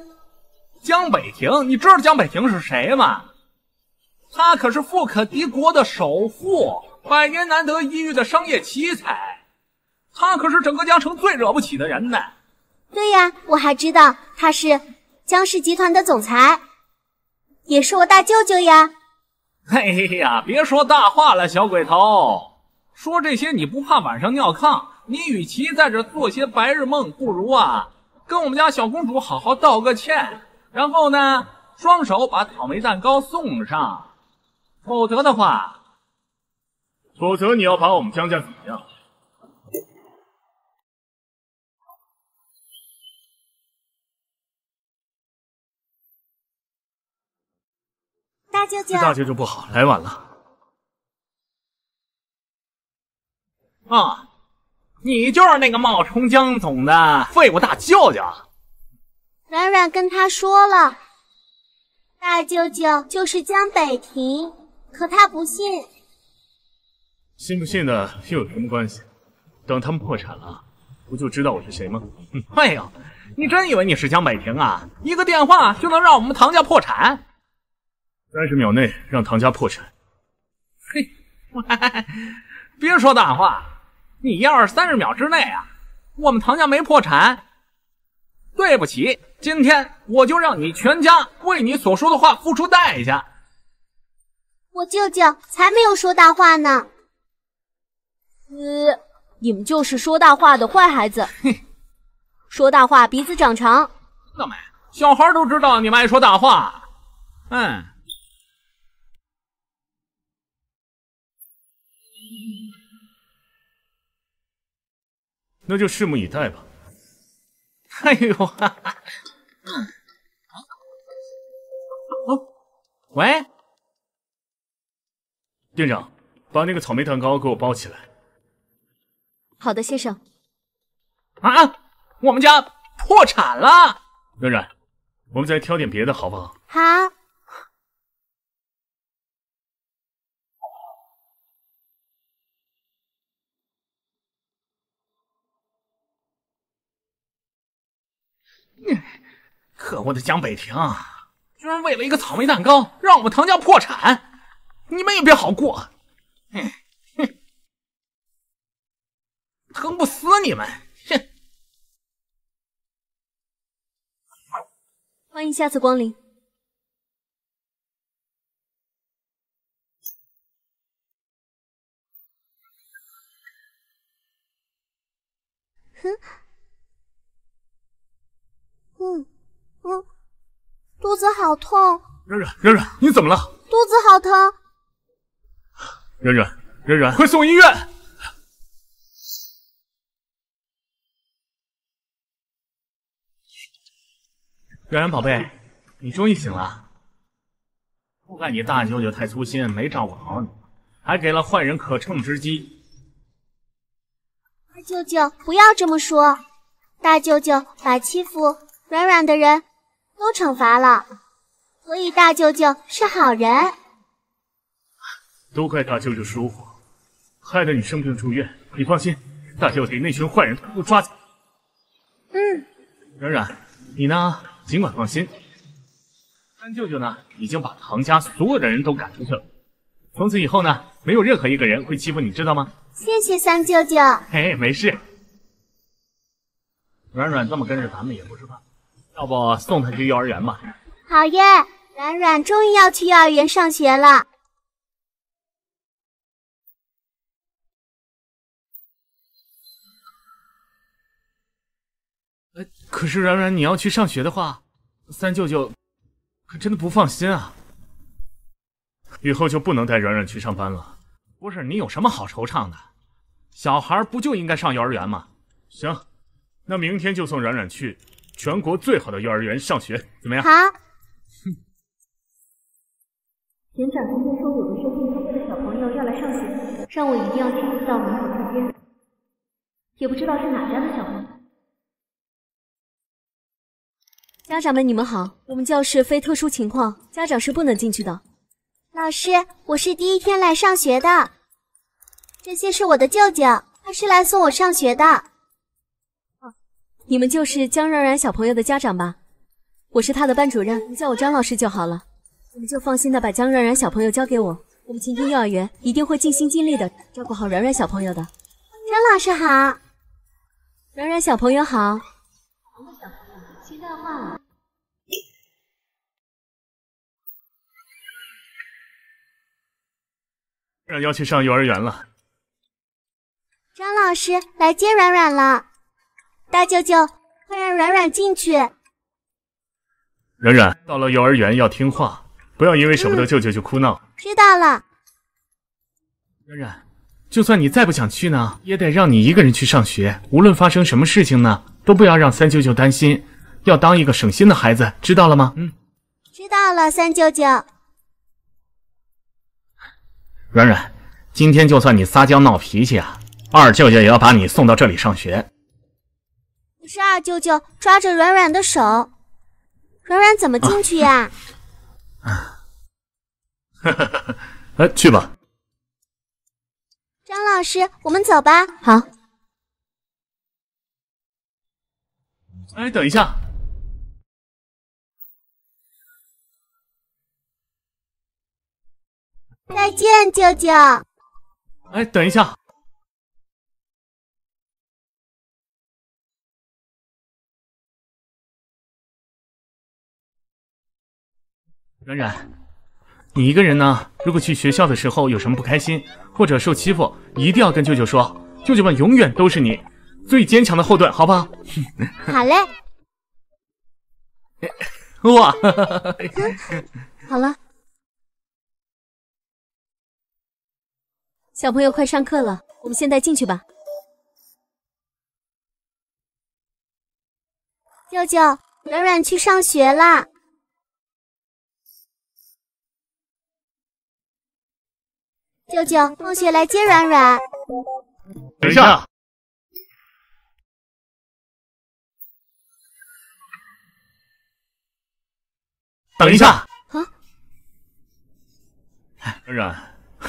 江北亭，你知道江北亭是谁吗？他可是富可敌国的首富，百年难得一遇的商业奇才，他可是整个江城最惹不起的人呢。对呀，我还知道他是江氏集团的总裁，也是我大舅舅呀。哎呀，别说大话了，小鬼头。说这些你不怕晚上尿炕？你与其在这做些白日梦，不如啊跟我们家小公主好好道个歉，然后呢双手把草莓蛋糕送上。否则的话，否则你要把我们江家怎么样？大舅舅，大舅舅不好，来晚了。啊，你就是那个冒充江总的废物大舅舅。软软跟他说了，大舅舅就是江北亭，可他不信。信不信的又有什么关系？等他们破产了，不就知道我是谁吗？哎呦，你真以为你是江北亭啊？一个电话就能让我们唐家破产？三十秒内让唐家破产。嘿，别说大话。你要是三十秒之内啊，我们唐家没破产，对不起，今天我就让你全家为你所说的话付出代价。我舅舅才没有说大话呢。呃，你们就是说大话的坏孩子。说大话鼻子长长。那么，小孩都知道你们爱说大话。嗯。那就拭目以待吧。哎呦，哈哈，哦，喂，店长，把那个草莓蛋糕给我包起来。好的，先生。啊，我们家破产了。冉冉，我们再挑点别的，好不好？好。可恶的江北亭，居然为了一个草莓蛋糕让我们唐家破产，你们也别好过。哼哼，疼不死你们！哼！欢迎下次光临。哼。嗯嗯，肚子好痛。冉冉冉冉，你怎么了？肚子好疼。冉冉冉冉，快送医院！冉冉宝贝，你终于醒了。不怪你大舅舅太粗心，没照顾好你，还给了坏人可乘之机。二舅舅，不要这么说。大舅舅把欺负。软软的人都惩罚了，所以大舅舅是好人。都怪大舅舅疏忽，害得你生病住院。你放心，大舅给那群坏人都抓起来。嗯，软软，你呢？尽管放心。三舅舅呢，已经把唐家所有的人都赶出去了。从此以后呢，没有任何一个人会欺负你，知道吗？谢谢三舅舅。嘿，没事。软软这么跟着咱们也不是怕。要不送他去幼儿园吧？好耶！软软终于要去幼儿园上学了。可是软软，你要去上学的话，三舅舅可真的不放心啊。以后就不能带软软去上班了。不是你有什么好惆怅的？小孩不就应该上幼儿园吗？行，那明天就送软软去。全国最好的幼儿园上学 怎么样？好。园长今天说有个生病特别的小朋友要来上学，让我一定要亲自到门口接见。也不知道是哪家的小朋友。家长们，你们好，我们教室非特殊情况，家长是不能进去的。老师，我是第一天来上学的，这些是我的舅舅，他是来送我上学的。你们就是江冉冉小朋友的家长吧？我是他的班主任，你叫我张老师就好了。你们就放心的把江冉冉小朋友交给我，我们晴天幼儿园一定会尽心尽力的照顾好冉冉小朋友的。张老师好，冉冉小朋友好。小朋友，话了。要去上幼儿园了。张老师来接软软了。大舅舅，快让软软进去。软软到了幼儿园要听话，不要因为舍不得舅舅就哭闹。知道了。软软，就算你再不想去呢，也得让你一个人去上学。无论发生什么事情呢，都不要让三舅舅担心，要当一个省心的孩子，知道了吗？嗯，知道了，三舅舅。软软，今天就算你撒娇闹脾气啊，二舅舅也要把你送到这里上学。是二舅舅抓着软软的手，软软怎么进去呀？啊，哈哈哈！来，去吧。张老师，我们走吧。好。哎，等一下。再见，舅舅。哎，等一下。冉冉，你一个人呢？如果去学校的时候有什么不开心或者受欺负，一定要跟舅舅说，舅舅们永远都是你最坚强的后盾，好不好？好嘞，哇，好了，小朋友快上课了，我们现在进去吧。舅舅，软软去上学啦。舅舅，放学来接软软。等一下，等一下，啊！软软，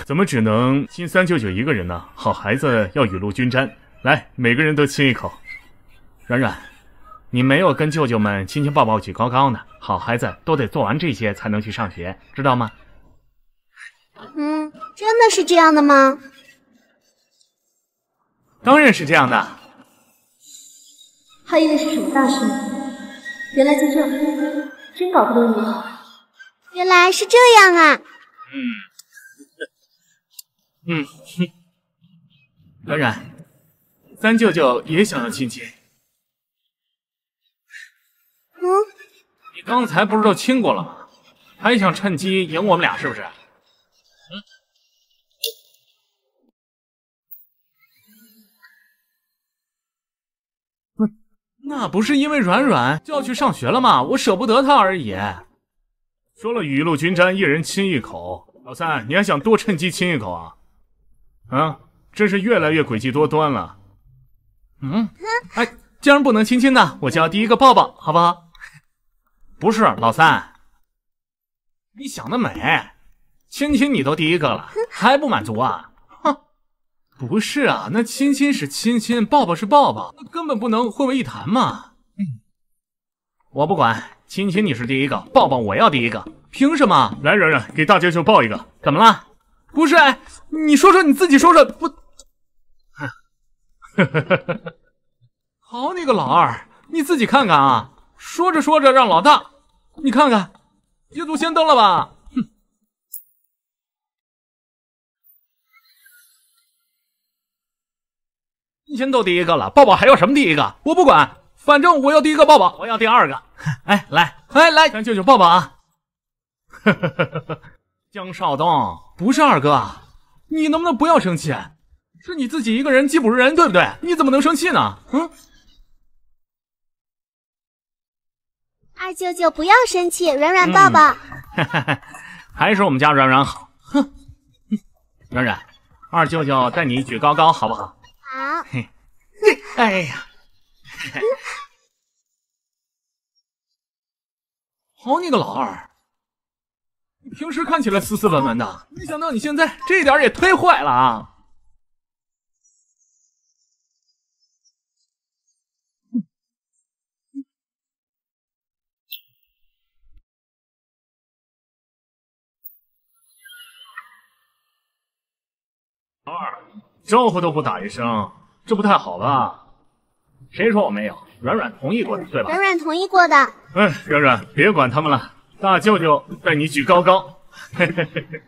怎么只能亲三舅舅一个人呢？好孩子要雨露均沾，来，每个人都亲一口。软软，你没有跟舅舅们亲亲抱抱举高高呢。好孩子都得做完这些才能去上学，知道吗？嗯，真的是这样的吗？当然是这样的。还以为是什么大事呢，原来在这儿，真搞不懂你。原来是这样啊！嗯，软软，三舅舅也想要亲亲。嗯，你刚才不是都亲过了吗？还想趁机赢我们俩是不是？那不是因为软软就要去上学了吗？我舍不得他而已。说了雨露均沾，一人亲一口。老三，你还想多趁机亲一口啊？啊，真是越来越诡计多端了。嗯，哎，既然不能亲亲的，我就要第一个抱抱，好不好？不是，老三，你想得美，亲亲你都第一个了，还不满足啊？哼，不是啊，那亲亲是亲亲，抱抱是抱抱，那根本不能混为一谈嘛。嗯，我不管，亲亲你是第一个，抱抱我要第一个，凭什么？来，软软，给大舅舅抱一个，怎么了？不是，哎，你说说你自己说说，我，好你个老二，你自己看看啊！说着说着让老大，你看看，捷足先登了吧？先都第一个了，抱抱还要什么第一个？我不管，反正我要第一个抱抱，我要第二个。哎，来，哎来，让舅舅抱抱啊！江少东，不是二哥，你能不能不要生气？是你自己一个人技不如人，对不对？你怎么能生气呢？嗯。二舅舅不要生气，软软抱抱。还是我们家软软好。哼，软软，二舅舅带你举高高，好不好？好。嘿，哎呀，好你个老二！你平时看起来斯斯文文的，没想到你现在这点也忒坏了啊！老二，招呼都不打一声，这不太好吧？谁说我没有？软软同意过的，对吧？软软同意过的。哎，软软，别管他们了，大舅舅带你举高高，嘿嘿嘿嘿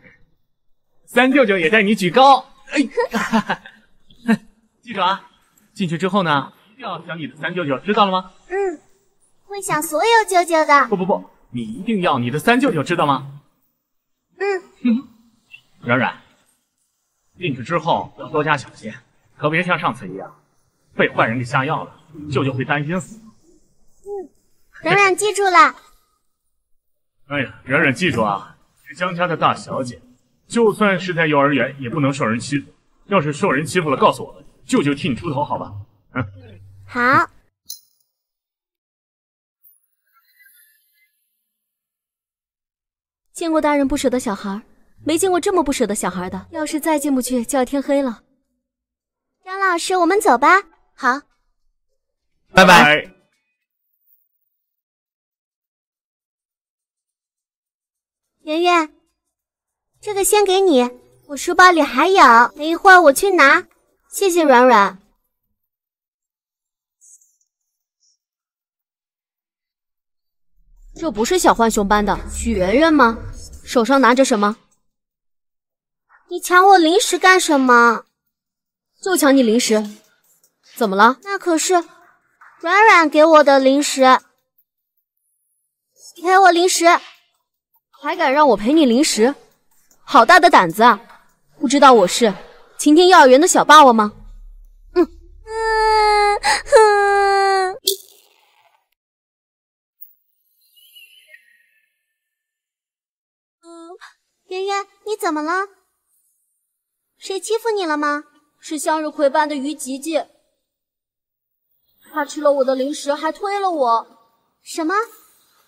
三舅舅也带你举高。哎，记住啊，进去之后呢，一定要想你的三舅舅，知道了吗？嗯，会想所有舅舅的。不不不，你一定要你的三舅舅，知道吗？嗯。软软，进去之后要多加小心，可别像上次一样被坏人给下药了，舅舅会担心死。嗯，软软记住了。哎呀，软软记住啊，是江家的大小姐，就算是在幼儿园也不能受人欺负。要是受人欺负了，告诉我们，舅舅替你出头，好吧？嗯，好。见过大人不舍得小孩，没见过这么不舍得小孩的。要是再进不去，就要天黑了。张老师，我们走吧。好，拜拜。圆圆，这个先给你，我书包里还有，等一会儿我去拿。谢谢软软。这不是小浣熊班的许圆圆吗？手上拿着什么？你抢我零食干什么？就抢你零食。怎么了？那可是软软给我的零食，赔我零食，还敢让我赔你零食？好大的胆子啊！不知道我是晴天幼儿园的小霸王吗？嗯嗯嗯。嗯，圆圆，你怎么了？谁欺负你了吗？是向日葵班的于吉吉，他吃了我的零食，还推了我。什么？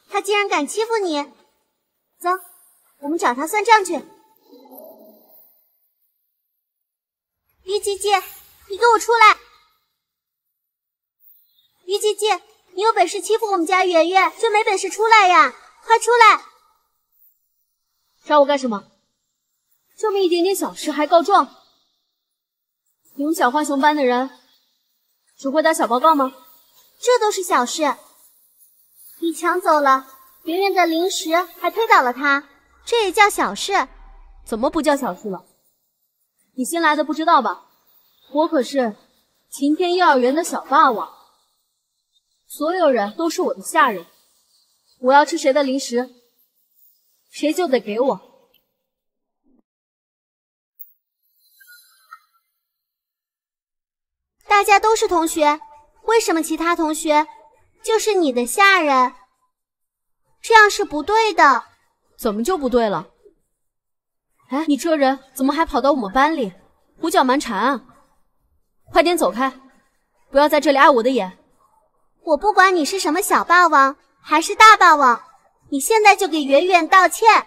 他竟然敢欺负你？走，我们找他算账去。于吉吉，你给我出来！于吉吉，你有本事欺负我们家圆圆，就没本事出来呀！快出来！找我干什么？这么一点点小事还告状？你们小浣熊班的人只会打小报告吗？这都是小事。你抢走了圆圆的零食，还推倒了她，这也叫小事？怎么不叫小事了？你新来的不知道吧？我可是晴天幼儿园的小霸王，所有人都是我的下人。我要吃谁的零食，谁就得给我。大家都是同学，为什么其他同学就是你的下人？这样是不对的。怎么就不对了？哎，你这人怎么还跑到我们班里，胡搅蛮缠啊！快点走开，不要在这里碍我的眼。我不管你是什么小霸王还是大霸王，你现在就给圆圆道歉，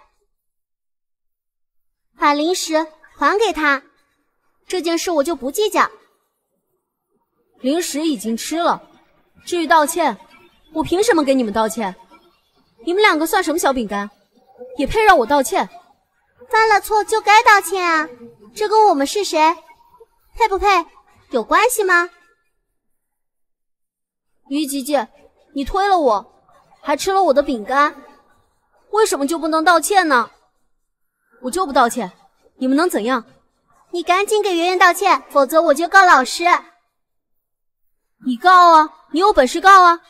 把零食还给他。这件事我就不计较。零食已经吃了，至于道歉，我凭什么给你们道歉？你们两个算什么小饼干，也配让我道歉？犯了错就该道歉啊！这跟我们是谁，配不配？有关系吗？于吉吉，你推了我，还吃了我的饼干，为什么就不能道歉呢？我就不道歉，你们能怎样？你赶紧给圆圆道歉，否则我就告老师。你告啊，你有本事告啊！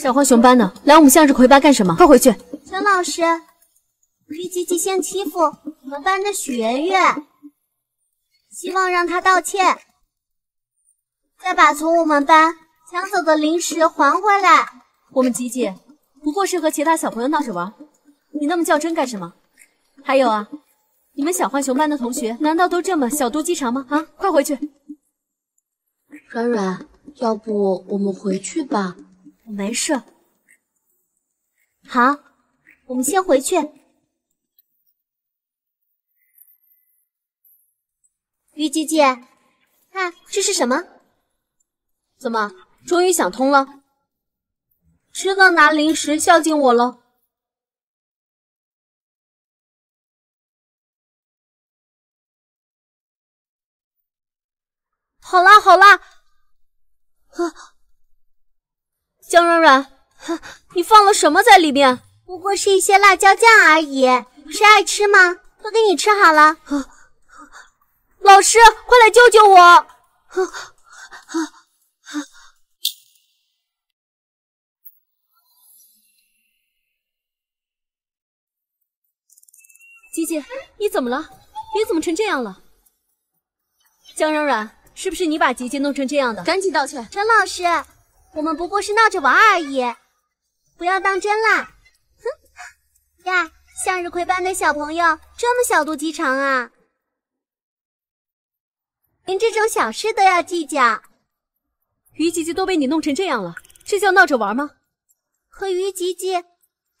小浣熊班的来我们向日葵班干什么？快回去！陈老师。于吉吉先欺负我们班的许圆圆，希望让他道歉，再把从我们班抢走的零食还回来。我们吉吉不过是和其他小朋友闹着玩，你那么较真干什么？还有啊，你们小浣熊班的同学难道都这么小肚鸡肠吗？啊，快回去！软软，要不我们回去吧？我没事。好，我们先回去。于姐姐，看这是什么？怎么，终于想通了？知道拿零食孝敬我了？好啦好啦，江软软，你放了什么在里面？不过是一些辣椒酱而已，不是爱吃吗？都给你吃好了。老师，快来救救我！姐姐，你怎么了？你怎么成这样了？江软软，是不是你把吉吉弄成这样的？赶紧道歉！陈老师，我们不过是闹着玩而已，不要当真啦！哼呀，向日葵班的小朋友这么小肚鸡肠啊！连这种小事都要计较，于吉吉都被你弄成这样了，这叫闹着玩吗？和于吉吉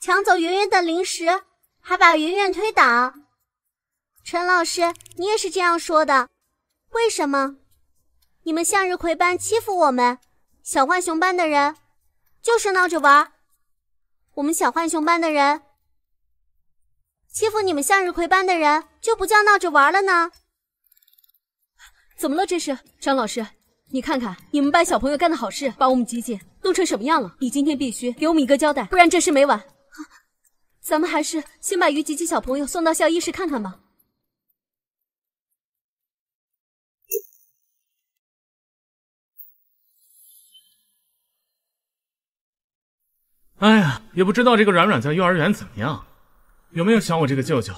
抢走圆圆的零食，还把圆圆推倒。陈老师，你也是这样说的？为什么？你们向日葵班欺负我们小浣熊班的人，就是闹着玩；我们小浣熊班的人欺负你们向日葵班的人，就不叫闹着玩了呢？怎么了？这是张老师，你看看你们班小朋友干的好事，把我们吉吉弄成什么样了？你今天必须给我们一个交代，不然这事没完。咱们还是先把于吉吉小朋友送到校医室看看吧。哎呀，也不知道这个软软在幼儿园怎么样，有没有想我这个舅舅？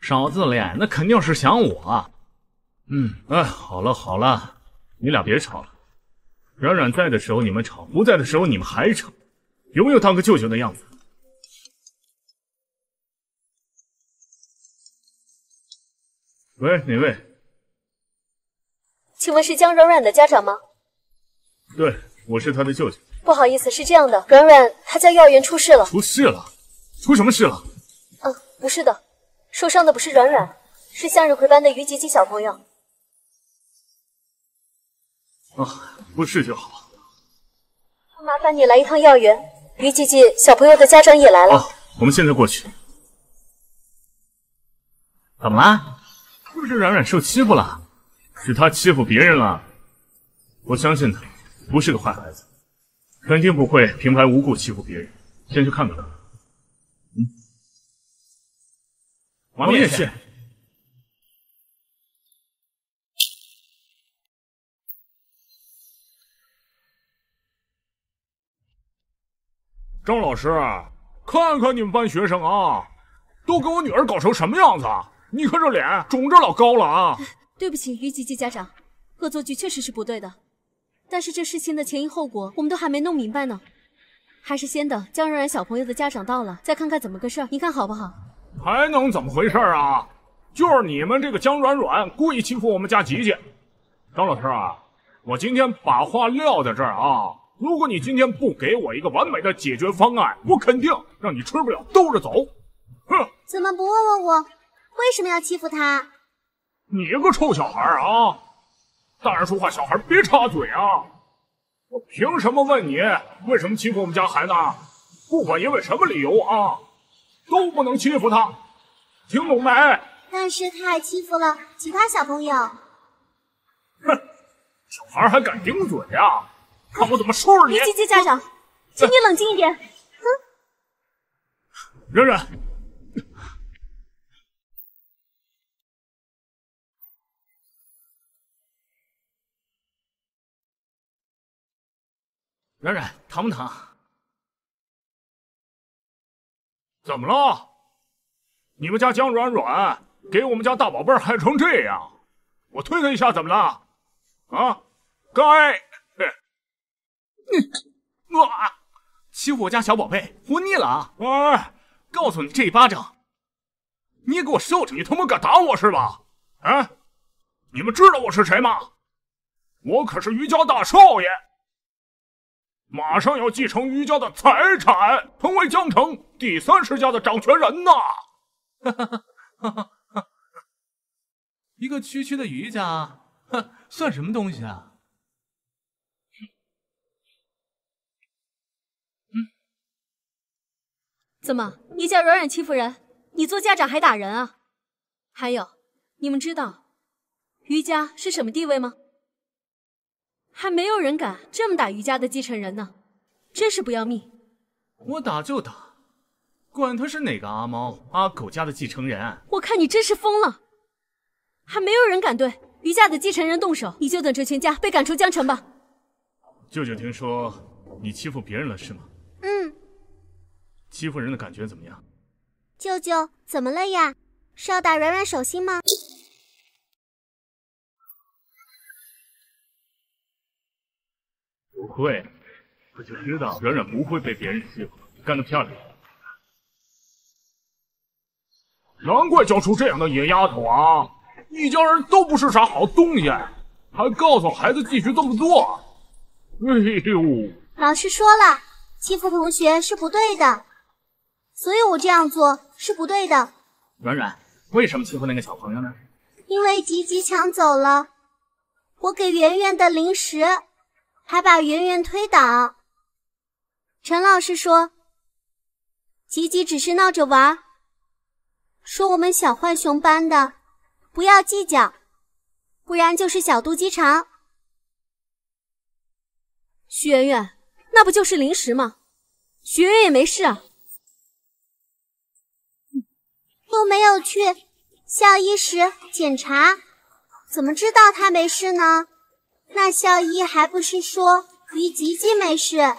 少自恋，那肯定是想我。嗯，哎，好了好了，你俩别吵了。软软在的时候你们吵，不在的时候你们还吵，有没有当个舅舅的样子？喂，哪位？请问是江软软的家长吗？对，我是他的舅舅。不好意思，是这样的，软软她在幼儿园出事了。出事了？出什么事了？嗯，不是的，受伤的不是软软，是向日葵班的于吉吉小朋友。啊，不是就好。麻烦你来一趟幼儿园，于吉吉小朋友的家长也来了。哦，我们现在过去。怎么啦？是不是软软受欺负了？是他欺负别人了？我相信他不是个坏孩子。肯定不会平白无故欺负别人，先去看看。嗯，我们也去。张老师，看看你们班学生啊，都给我女儿搞成什么样子？你看这脸肿着老高了啊！对不起，于吉吉家长，恶作剧确实是不对的。但是这事情的前因后果，我们都还没弄明白呢，还是先等江软软小朋友的家长到了，再看看怎么个事儿，你看好不好？还能怎么回事啊？就是你们这个江软软故意欺负我们家吉吉。张老师啊，我今天把话撂在这儿啊，如果你今天不给我一个完美的解决方案，我肯定让你吃不了兜着走。哼！怎么不问问我为什么要欺负他？你个臭小孩啊！大人说话，小孩别插嘴啊！我凭什么问你为什么欺负我们家孩子？不管因为什么理由啊，都不能欺负他，听懂没？但是他还欺负了其他小朋友。哼，小孩还敢顶嘴啊？看我怎么收拾你！于吉吉家长，请你冷静一点。哼，软软。软软，疼不疼？怎么了？你们家江软软给我们家大宝贝害成这样，我推他一下怎么了？啊，该！你，啊！欺负我家小宝贝，活腻了啊！哎，告诉你这一巴掌，你也给我受着！你他妈敢打我是吧？啊！你们知道我是谁吗？我可是于家大少爷。马上要继承于家的财产，成为江城第三世家的掌权人呐！一个区区的于家，哼，算什么东西啊？嗯，怎么，你家软软欺负人，你做家长还打人啊？还有，你们知道于家是什么地位吗？还没有人敢这么打余家的继承人呢，真是不要命！我打就打，管他是哪个阿猫阿狗家的继承人。我看你真是疯了！还没有人敢对余家的继承人动手，你就等着全家被赶出江城吧！舅舅听说你欺负别人了是吗？嗯。欺负人的感觉怎么样？舅舅怎么了呀？是要打软软手心吗？不会，我就知道软软不会被别人欺负，干得漂亮！难怪教出这样的野丫头啊！一家人都不是啥好东西，还告诉孩子继续这么做。哎呦！老师说了，欺负同学是不对的，所以我这样做是不对的。软软，为什么欺负那个小朋友呢？因为吉吉抢走了我给圆圆的零食。还把圆圆推倒。陈老师说：“吉吉只是闹着玩，说我们小浣熊班的不要计较，不然就是小肚鸡肠。”徐圆圆，那不就是零食吗？徐圆圆也没事啊。都没有去校医室检查，怎么知道他没事呢？那校医还不是说于吉吉没事？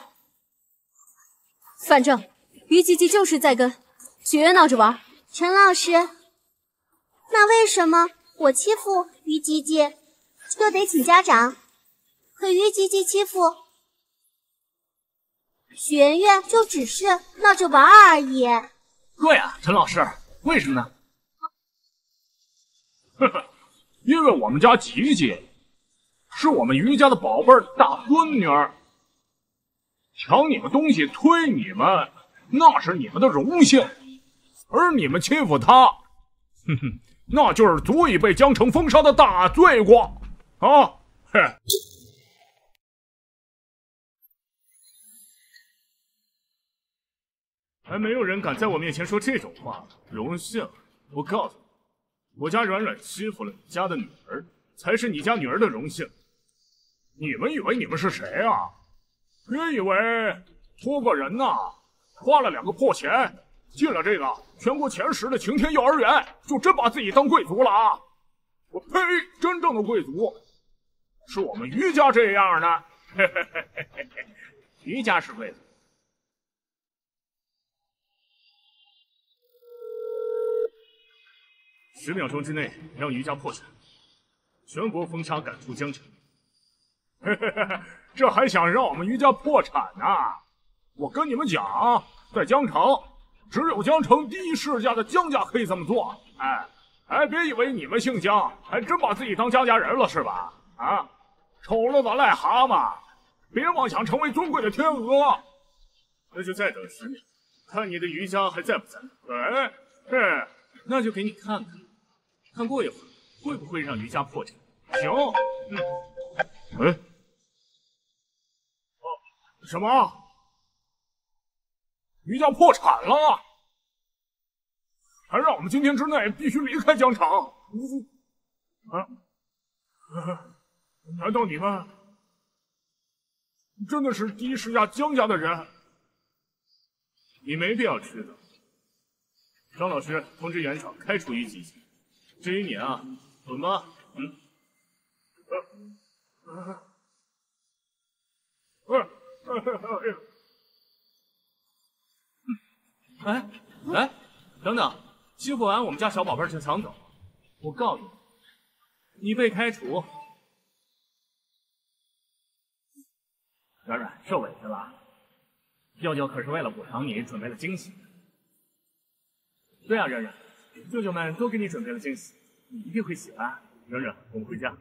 反正于吉吉就是在跟雪月闹着玩。陈老师，那为什么我欺负于吉吉就得请家长，可于吉吉欺负许圆圆就只是闹着玩而已？对啊，陈老师，为什么呢？呵呵，因为我们家吉吉是我们于家的宝贝大孙女儿，抢你们东西、推你们，那是你们的荣幸。而你们欺负她，哼哼，那就是足以被江城封杀的大罪过啊！哼，还没有人敢在我面前说这种话。荣幸，我告诉你，我家软软欺负了你家的女儿，才是你家女儿的荣幸。你们以为你们是谁啊？别以为托个人呐，花了两个破钱。进了这个全国前十的晴天幼儿园，就真把自己当贵族了啊！我呸！真正的贵族是我们于家这样的。于家是贵族。十秒钟之内让于家破产，全国封杀，赶出江城。这还想让我们于家破产呢？我跟你们讲，在江城。只有江城第一世家的江家可以这么做，哎，哎，别以为你们姓江，还真把自己当江家人了是吧？啊，丑陋的癞蛤蟆，别妄想成为尊贵的天鹅。那就再等十秒，看你的余家还在不在？哎，是，那就给你看看，看过一会儿会不会让余家破产？行，嗯，哎，什么？余家破产了，还让我们今天之内必须离开江城。啊？难道你们真的是第一世家江家的人？你没必要知道。张老师通知原厂开除于吉吉。至于你啊，滚吧。嗯。呃。呃。哎呀。哎，哎，等等，欺负完我们家小宝贝就想走？我告诉你，你被开除。软软受委屈了，舅舅可是为了补偿你准备了惊喜。对啊，软软，舅舅们都给你准备了惊喜，你一定会喜欢。软软，我们回家。